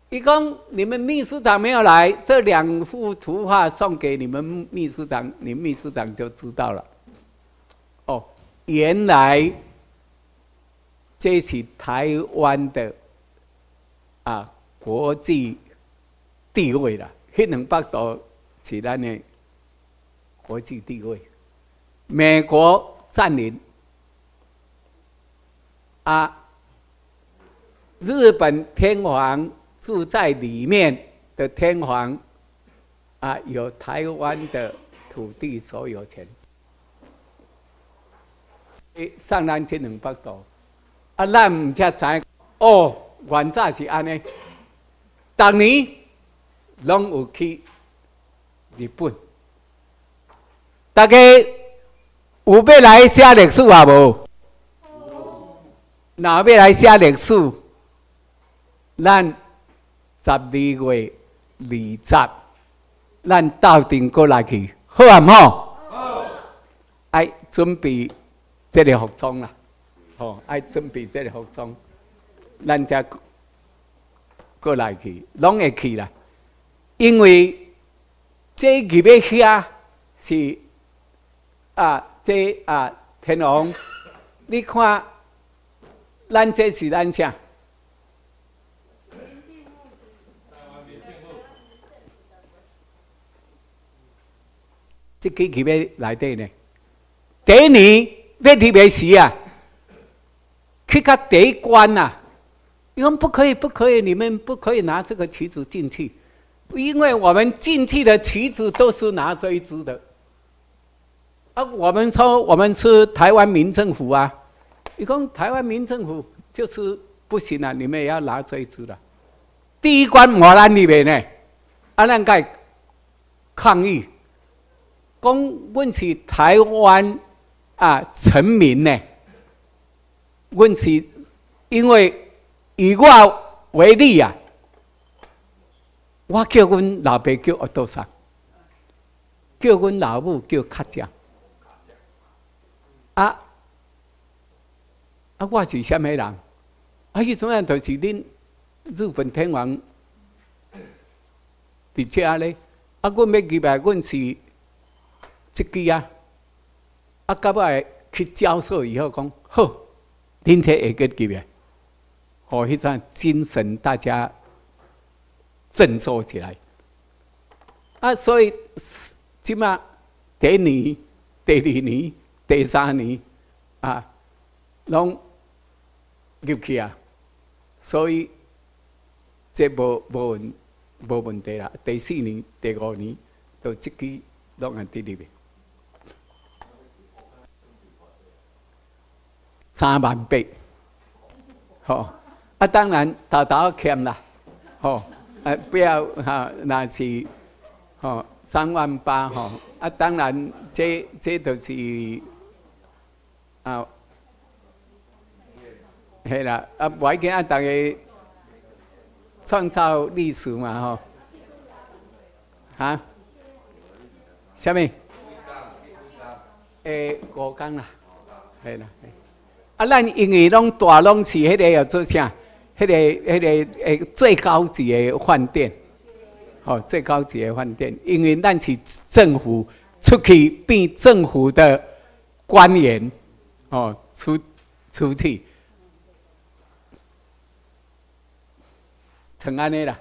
一共你们秘书长没有来，这两幅图画送给你们秘书长，你秘书长就知道了。哦，原来这是台湾的啊国际地位了。那两百度是咱的国际地位，美国占领。啊！日本天皇住在里面的天皇啊，有台湾的土地所有权。上南天两百度，啊，咱唔才知哦，原早是安尼。当年拢有去日本，大家有要来写历史啊？无？那要来写历史，咱十二月二十，咱到定过来去，好啊，好。好。爱准备这个服装啦，哦，爱准备这个服装，咱才过来去，拢会去啦。因为这入要遐是啊，这啊天王，你看。咱这是咱啥？这几期要来的呢？第一年要特别时啊，去到第一关呐，你们不可以，不可以，你们不可以拿这个旗子进去，因为我们进去的旗子都是拿这一支的。啊，我们说我们是台湾民政府啊。你讲台湾民政府就是不行啊！你们也要拿这一支的。第一关我来里面呢，啊，那个抗议，讲问起台湾啊臣民呢，问起因为以我为例啊，我叫阮老爸叫阿多山，叫阮老母叫卡江，啊。啊，我是虾米人？啊，迄阵啊，就是恁日本天皇伫遮咧。啊，阮要入来，阮是即支啊。啊，到尾去交涉以后，讲好，恁这会个入来，哦，迄阵精神大家振作起来。啊，所以即马第一年、第二年、第三年啊，拢入去啊，所以这无无问无问题啦。第四年、第五年都自己拢按得入去，三万八，吼啊！当然头头欠啦，吼啊！不要哈，那是。吼，三万八吼，啊，当然，这这都是啊，系啦，啊，我已经啊，大家创造历史嘛，吼，啊，下面？诶，五工啦，系啦，啊，咱因为拢大拢是迄个要做啥？迄个迄个诶，最高级的饭店。哦，最高级的饭店，因为咱是政府出去变政府的官员，哦，出出去，成安尼啦。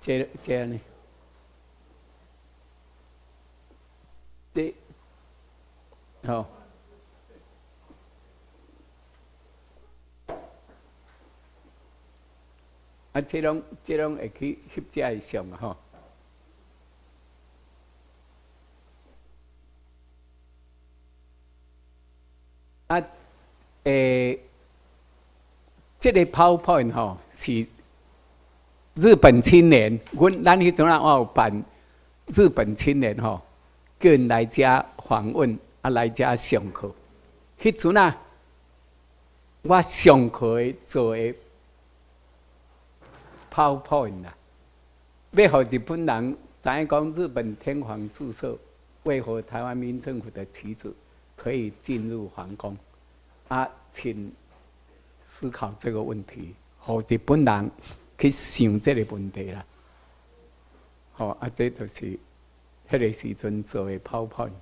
这这样呢？这好。啊，这种这种会去翕遮会上吼。啊，诶，这个 PowerPoint 吼是日本青年，阮咱迄阵啊有办日本青年吼，叫人来遮访问，啊来遮上课。迄阵啊，我上课做诶。PowerPoint 啦，要互日本人知影讲日本天皇注册，为何台湾民政府的旗帜可以进入皇宫？啊，请思考这个问题，互日本人去想这个问题啦。好，啊，这就是迄个时阵做的 PowerPoint。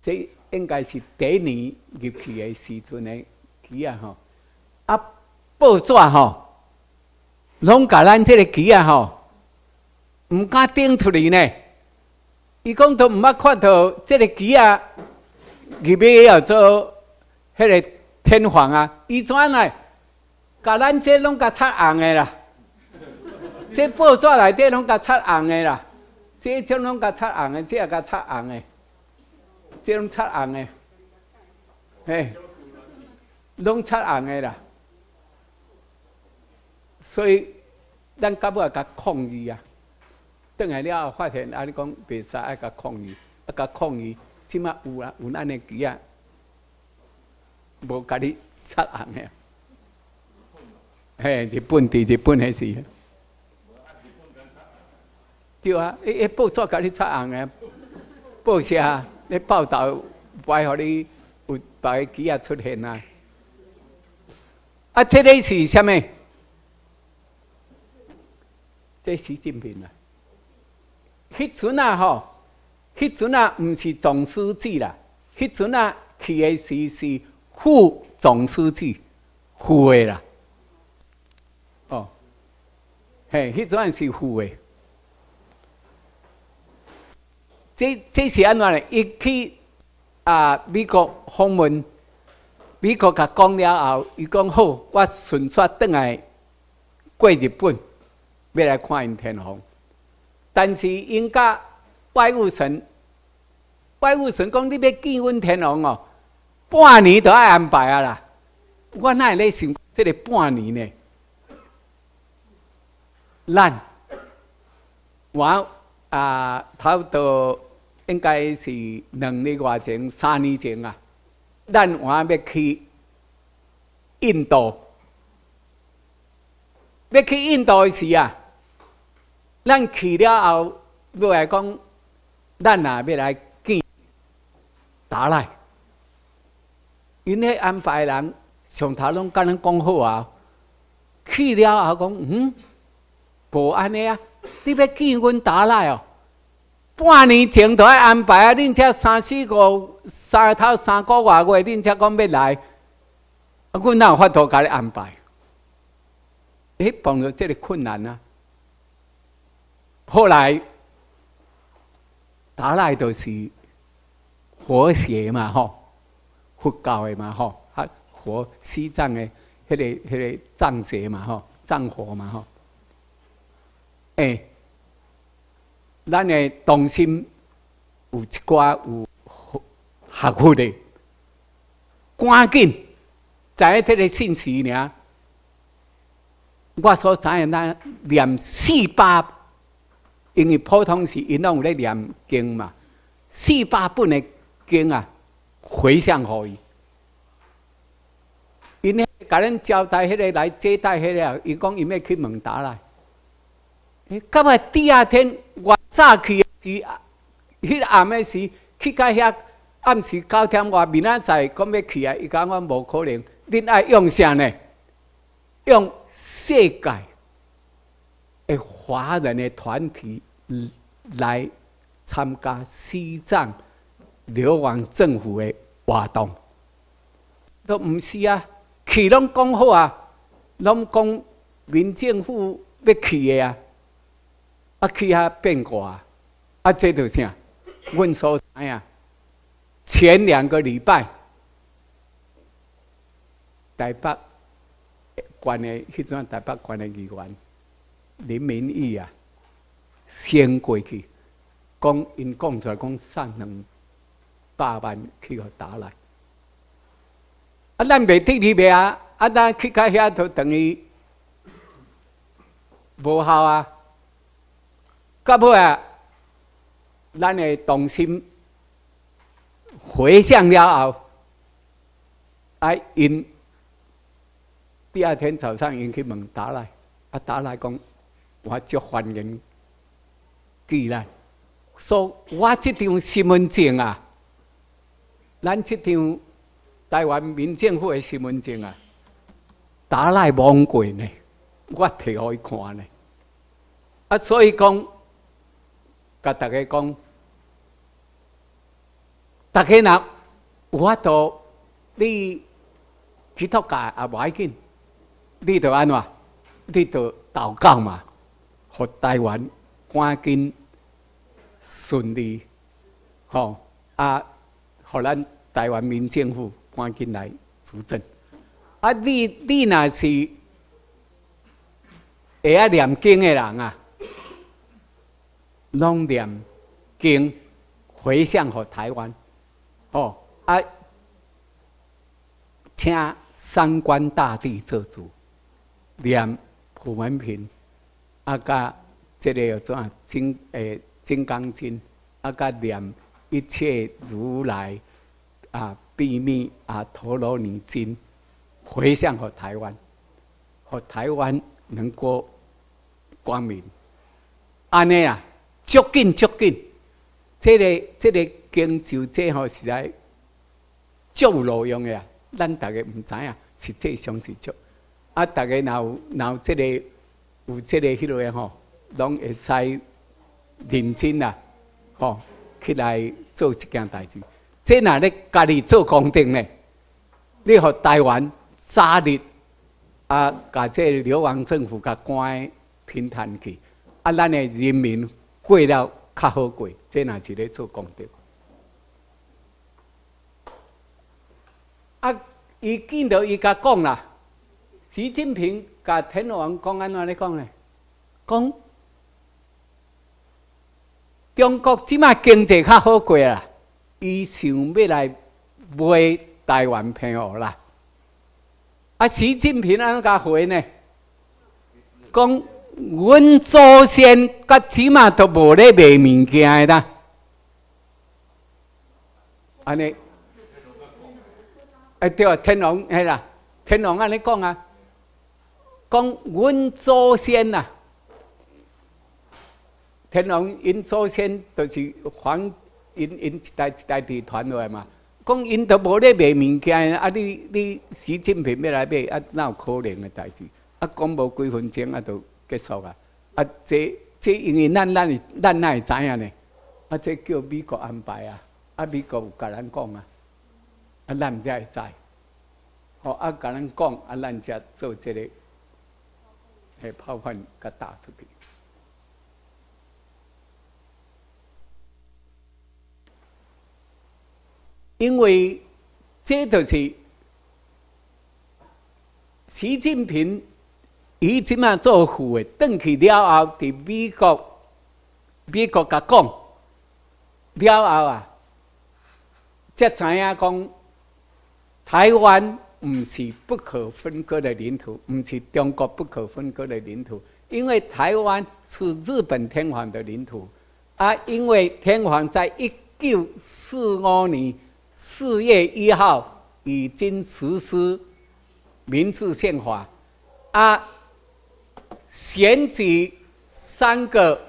这应该是第一年入去的时阵的机啊，吼。啊，报纸吼，拢甲咱这个旗啊吼，毋敢顶出去呢。伊讲都毋捌看到这个旗啊，入面要做迄个天皇啊，伊怎来？甲咱这拢甲擦红的啦。这报纸内底拢甲擦红的啦，这种拢甲擦红的，这也甲擦红的，这拢擦红的，嘿，拢擦红的啦。所以，咱到尾甲抗议啊，等来了后发现，啊，你讲袂使爱甲抗议，啊，甲抗议，即马有啊，有咱的机啊，无甲你擦红的，嘿，日本伫日本的是，对啊，一一报纸甲你擦红的，报社咧报道，拜互你有白机啊出现啊，啊，这个是虾米？这习近平啊，迄阵啊吼，迄阵啊毋是总书记啦，迄阵啊去的是是副总书记，副的啦。哦，嘿，迄阵是副的。这这是安怎呢？一去啊，美国访问，美国甲讲了后，伊讲好，我顺续转来过日本。要来看因天皇，但是因甲外务省，外务省讲你要见阮天皇哦，半年都爱安排啊啦。我哪会咧想这个半年呢？咱我啊，差不多应该是两年外前、三年前啊，咱我要去印度，要去印度时啊。咱去了后，要来讲，咱也要来见达赖。因迄安排人上头拢甲咱讲好啊，去了后讲，嗯，无安尼啊，你要见阮达赖哦。半年前都爱安排啊，恁才三四个三头三个外月，恁才讲要来，啊，阮哪有法度甲你安排？诶，碰到这个困难啊！后来，达赖都是佛学嘛，吼，佛教的嘛，吼，啊，佛西藏的迄个迄个藏学嘛，吼，藏佛嘛，吼，诶。咱的同心有一寡有学佛的，赶紧在这个信息呢。我所知的，咱念四百，因为普通是因拢有咧念经嘛，四百本的经啊，回向可以。因咧甲咱交代迄个来接待迄个，伊讲伊要去问答来。到尾第二天，我早去时，迄暗暝时去到遐，暗时九点外，明仔载讲要去啊，伊讲我无可能。恁爱用啥呢？用世界的华人的团体来参加西藏流亡政府的活动，都毋是啊，去拢讲好啊，拢讲民政府要去的啊。啊，去遐变卦，啊，啊这就啥？阮所知影，前两个礼拜，台北关的迄阵台北关的议员林明义啊，先过去，讲因讲出来讲送两百万去互打来，啊，咱袂得哩袂啊，啊，咱去到遐就等于无效啊。到尾啊，咱的动心回向了后，啊，因第二天早上因去问达来，啊，达来讲，我就欢迎，既然说我这张身份证啊，咱这张台湾民政府的身份证啊，打来忘过呢，我摕互伊看呢，啊，所以讲。甲大家讲，大家若有法度，你祈祷界也无要紧，你着安怎？你着祷告嘛，互台湾赶紧顺利，吼啊，互咱台湾民政府赶紧来执政。啊，你你若是会晓念经的人啊？拢念经回向和台湾，哦啊，请三观大帝做主，念普门品，啊甲这个叫做金诶金刚经，啊甲念一切如来啊秘密啊陀罗尼经，回向和台湾，和台湾能够光明，安尼啊。足紧足紧，这个这个经就这吼是来足路用的啊！咱大家唔知影，实际上是足。啊，大家若有若有这个有这个迄落个吼，拢会使认真啊，吼起来做一件代志。这若咧家己做公定呢？你互台湾早日啊，甲这流亡政府甲关平摊去，啊，咱的人民。过了较好过，这若是咧做功德。啊，伊见到伊甲讲啦，习近平甲天王讲安怎咧讲咧？讲中国即马经济较好过啦，伊想要来买台湾平和啦。啊，习近平安怎甲回呢？讲。阮祖先甲起码都无咧卖物件的啦，安尼，哎对啊，天王系啦，天王安尼讲啊，讲阮祖先呐，天皇因祖先就是皇因因一代一代地传落来嘛。讲因都无咧卖物件，啊你你习近平要来买，啊哪有可能的代志？啊讲无几分钟啊就结束啊！啊这这因为咱咱咱哪会知影呢？啊这叫美国安排啊！啊美国有甲咱讲啊，啊咱才会知。哦啊甲咱讲，啊咱才做这个，诶炮弹甲打出去。因为这就是习近平，伊即马做副的，转去了后，伫美国，美国甲讲了后啊，才知影讲台湾毋是不可分割的领土，毋是中国不可分割的领土，因为台湾是日本天皇的领土啊，因为天皇在一九四五年。四月一号已经实施明治宪法，啊，选举三个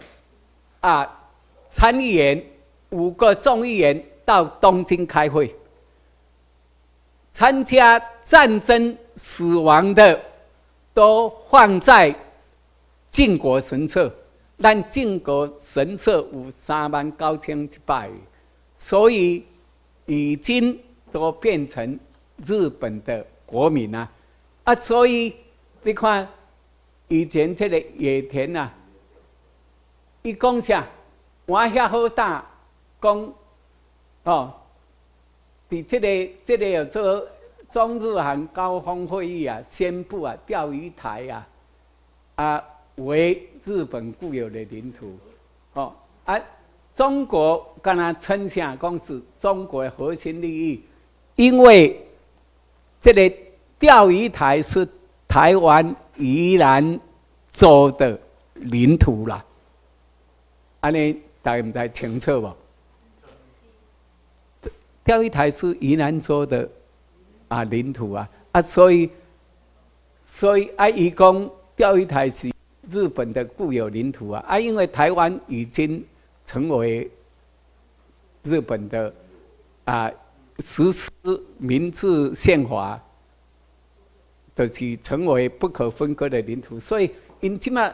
啊参议员、五个众议员到东京开会，参加战争死亡的都放在靖国神社，但靖国神社有三万高千一百，所以。已经都变成日本的国民啊！啊，所以你看以前这个野田啊，一讲啥，我遐好大，讲哦，伫这个这个有做中日韩高峰会议啊，宣布啊，钓鱼台啊，啊为日本固有的领土，哦啊。中国跟他称下公是中国的核心利益，因为这个钓鱼台是台湾宜兰州的领土啦。安尼大家唔太清楚不？钓鱼台是宜南州的啊领土啊啊，所以所以啊，伊讲钓鱼台是日本的固有领土啊啊，因为台湾已经。成为日本的啊实施明治宪法，就是成为不可分割的领土。所以，因即嘛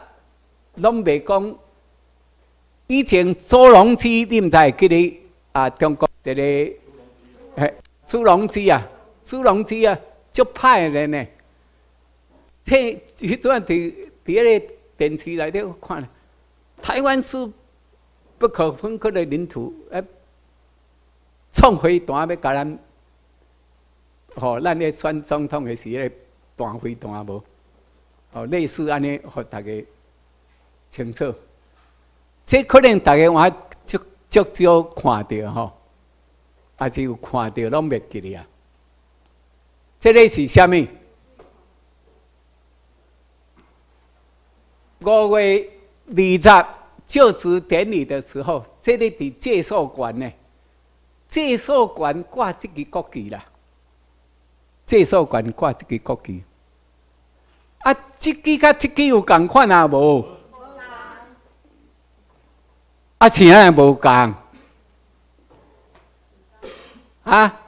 拢未讲以前朱镕基，你毋知记得啊？中国这个诶朱镕基啊，朱镕基啊，足歹的呢。迄迄段伫伫迄个电视内底看，台湾是。不可分割的领土，哎，创飞弹要甲咱，吼，咱咧选总统的时咧弹飞弹无？哦，类似安尼，互大家清楚。这可能大家我足足少看到吼，还是有看到拢袂记哩啊。这个是虾米？五月二十。就职典礼的时候，这里伫介绍馆呢，介绍馆挂这个国旗啦，介绍馆挂这个国旗，啊，这个甲这个有共款啊无？啊，是啊，无共，啊，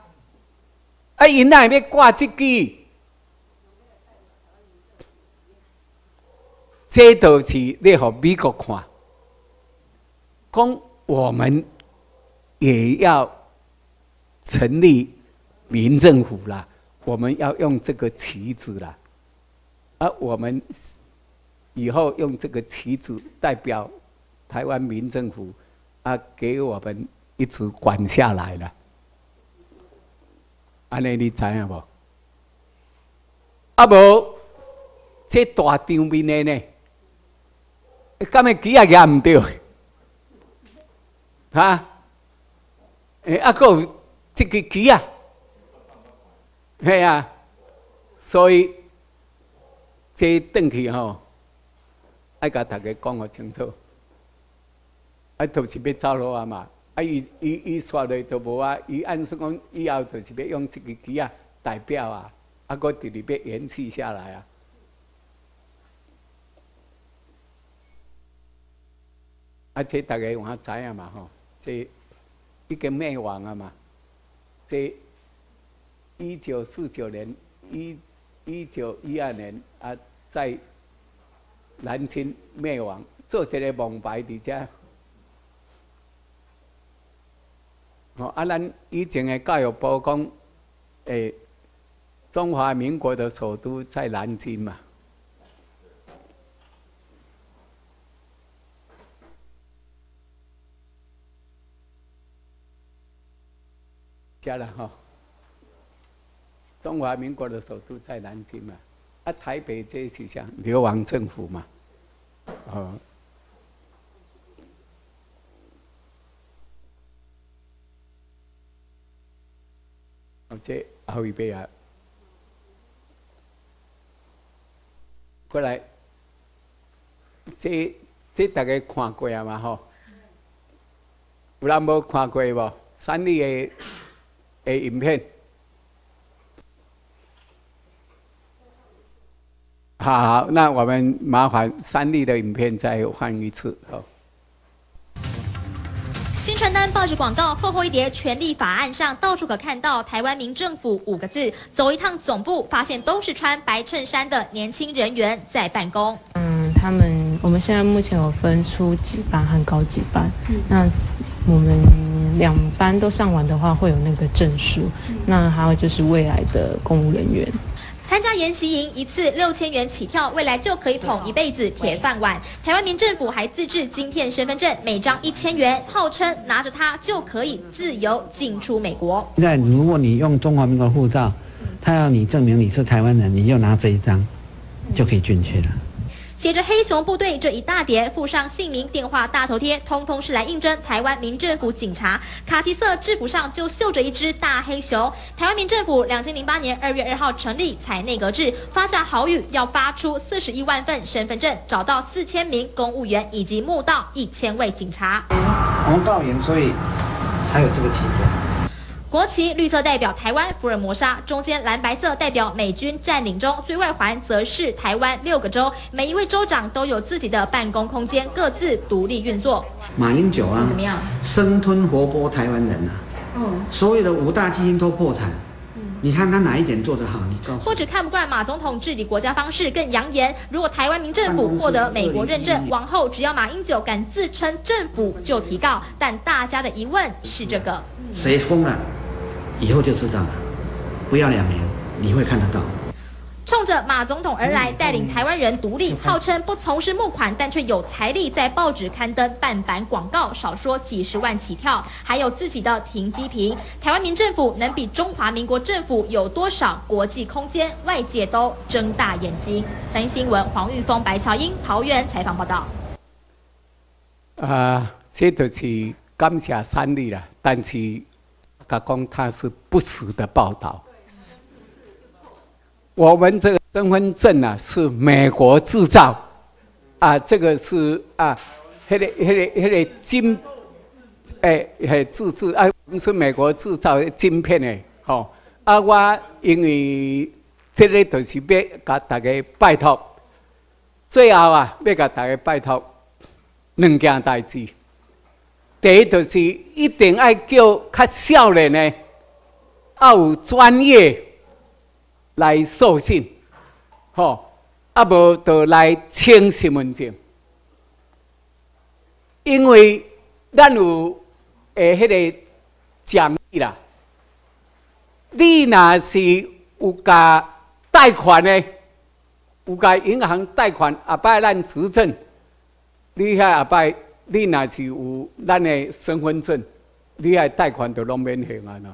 啊，因那要挂这个，这都是你互美国看。公，我们也要成立民政府啦。我们要用这个旗子啦，而我们以后用这个旗子代表台湾民政府啊，给我们一直管下来了。安尼你知影无？啊无，这大场面的呢？今日几啊件唔对？啊！诶，啊个这个旗啊，系啊，所以这登去吼，爱甲大家讲个清楚，啊，都是要走路啊嘛，啊，伊伊伊刷来都无啊，伊按说讲以后就是要用这个旗啊代表啊，啊个直直要延续下来啊。啊，这大家有法知啊嘛吼，这已经灭亡啊嘛。这一九四九年、一一九一二年啊，在南京灭亡，做这个蒙牌伫遮。哦，啊，咱以前的教育部讲，诶，中华民国的首都在南京嘛。加了哈，中华民国的首都在南京嘛，啊，台北这是像流亡政府嘛，哦。这后一辈啊，过来，这这大家看过啊嘛吼？有人无看过无？三立的的影片，好好，那我们麻烦三立的影片再换一次，好。宣传单、报纸广告厚厚一叠，权力法案上到处可看到“台湾民政府”五个字。走一趟总部，发现都是穿白衬衫的年轻人员在办公。嗯，他们我们现在目前有分初级班和高级班。那我们两班都上完的话，会有那个证书。那还有就是未来的公务人员。参加研习营一次六千元起跳，未来就可以捧一辈子铁饭碗。台湾民政府还自制晶片身份证，每张一千元，号称拿着它就可以自由进出美国。现在如果你用中华民国护照，他要你证明你是台湾人，你就拿这一张，就可以进去了。写着“黑熊部队”这一大叠，附上姓名、电话、大头贴，通通是来应征台湾民政府警察。卡其色制服上就绣着一只大黑熊。台湾民政府两千零八年二月二号成立，采内阁制，发下豪语要发出四十一万份身份证，找到四千名公务员，以及募到一千位警察。红道营，所以才有这个旗帜。国旗绿色代表台湾福尔摩沙，中间蓝白色代表美军占领中，最外环则是台湾六个州，每一位州长都有自己的办公空间，各自独立运作。马英九啊，怎么样？生吞活剥台湾人啊！嗯，所有的五大基因都破产。嗯，你看他哪一点做得好？你告诉。不止看不惯马总统治理国家方式，更扬言，如果台湾民政府获得美国认证，往后只要马英九敢自称政府就提告。但大家的疑问是这个：谁疯了？以后就知道了，不要两年，你会看得到。冲着马总统而来，带领台湾人独立，号称不从事募款，但却有财力在报纸刊登半版广告，少说几十万起跳，还有自己的停机坪。台湾民政府能比中华民国政府有多少国际空间？外界都睁大眼睛。三星新闻黄玉峰、白乔英桃园采访报道。啊，这都是感谢三立了，但是。他讲他是不实的报道。我们这个身份证啊是美国制造，啊，这个是啊，迄个迄个迄个金，哎，还自制啊，是美国制造的晶片的，吼。啊，我因为这个就是要甲大家拜托，最后啊，要甲大家拜托两件代志。第一就是一定要叫较少年的，要有专业来授信，吼，啊无就来签身份证，因为咱有诶迄个奖励啦。你若是有甲贷款的，有甲银行贷款，阿拜咱执政，你遐阿拜。你若是有咱的身份证，你爱贷款就拢免还啊！喏，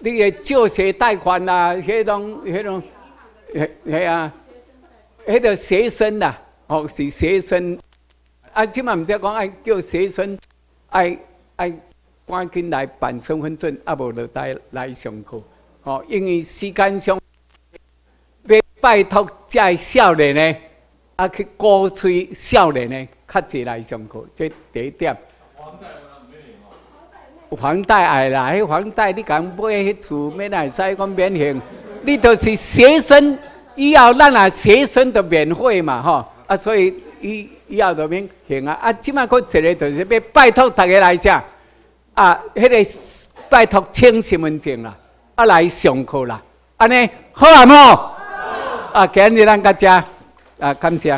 你个借钱贷款啦，迄种、迄种，系系啊，迄个学生啦，哦是学生，啊，即嘛毋则讲爱叫学生爱爱赶紧来办身份证，啊无就来来上课，哦，因为时间上要拜托这少年呢，啊去鼓吹少年呢。较济来上课，这第一点。房贷哎啦，迄房贷你讲买迄厝，免来使讲免还。你都是学生，以后咱啊学生的免费嘛，吼啊，所以伊以后就免行啊！啊，即摆佫一个就是要拜托大家来遮啊，迄个拜托签身份证啦，啊来上课啦，安尼好啊无？啊，今日咱到遮啊，感谢。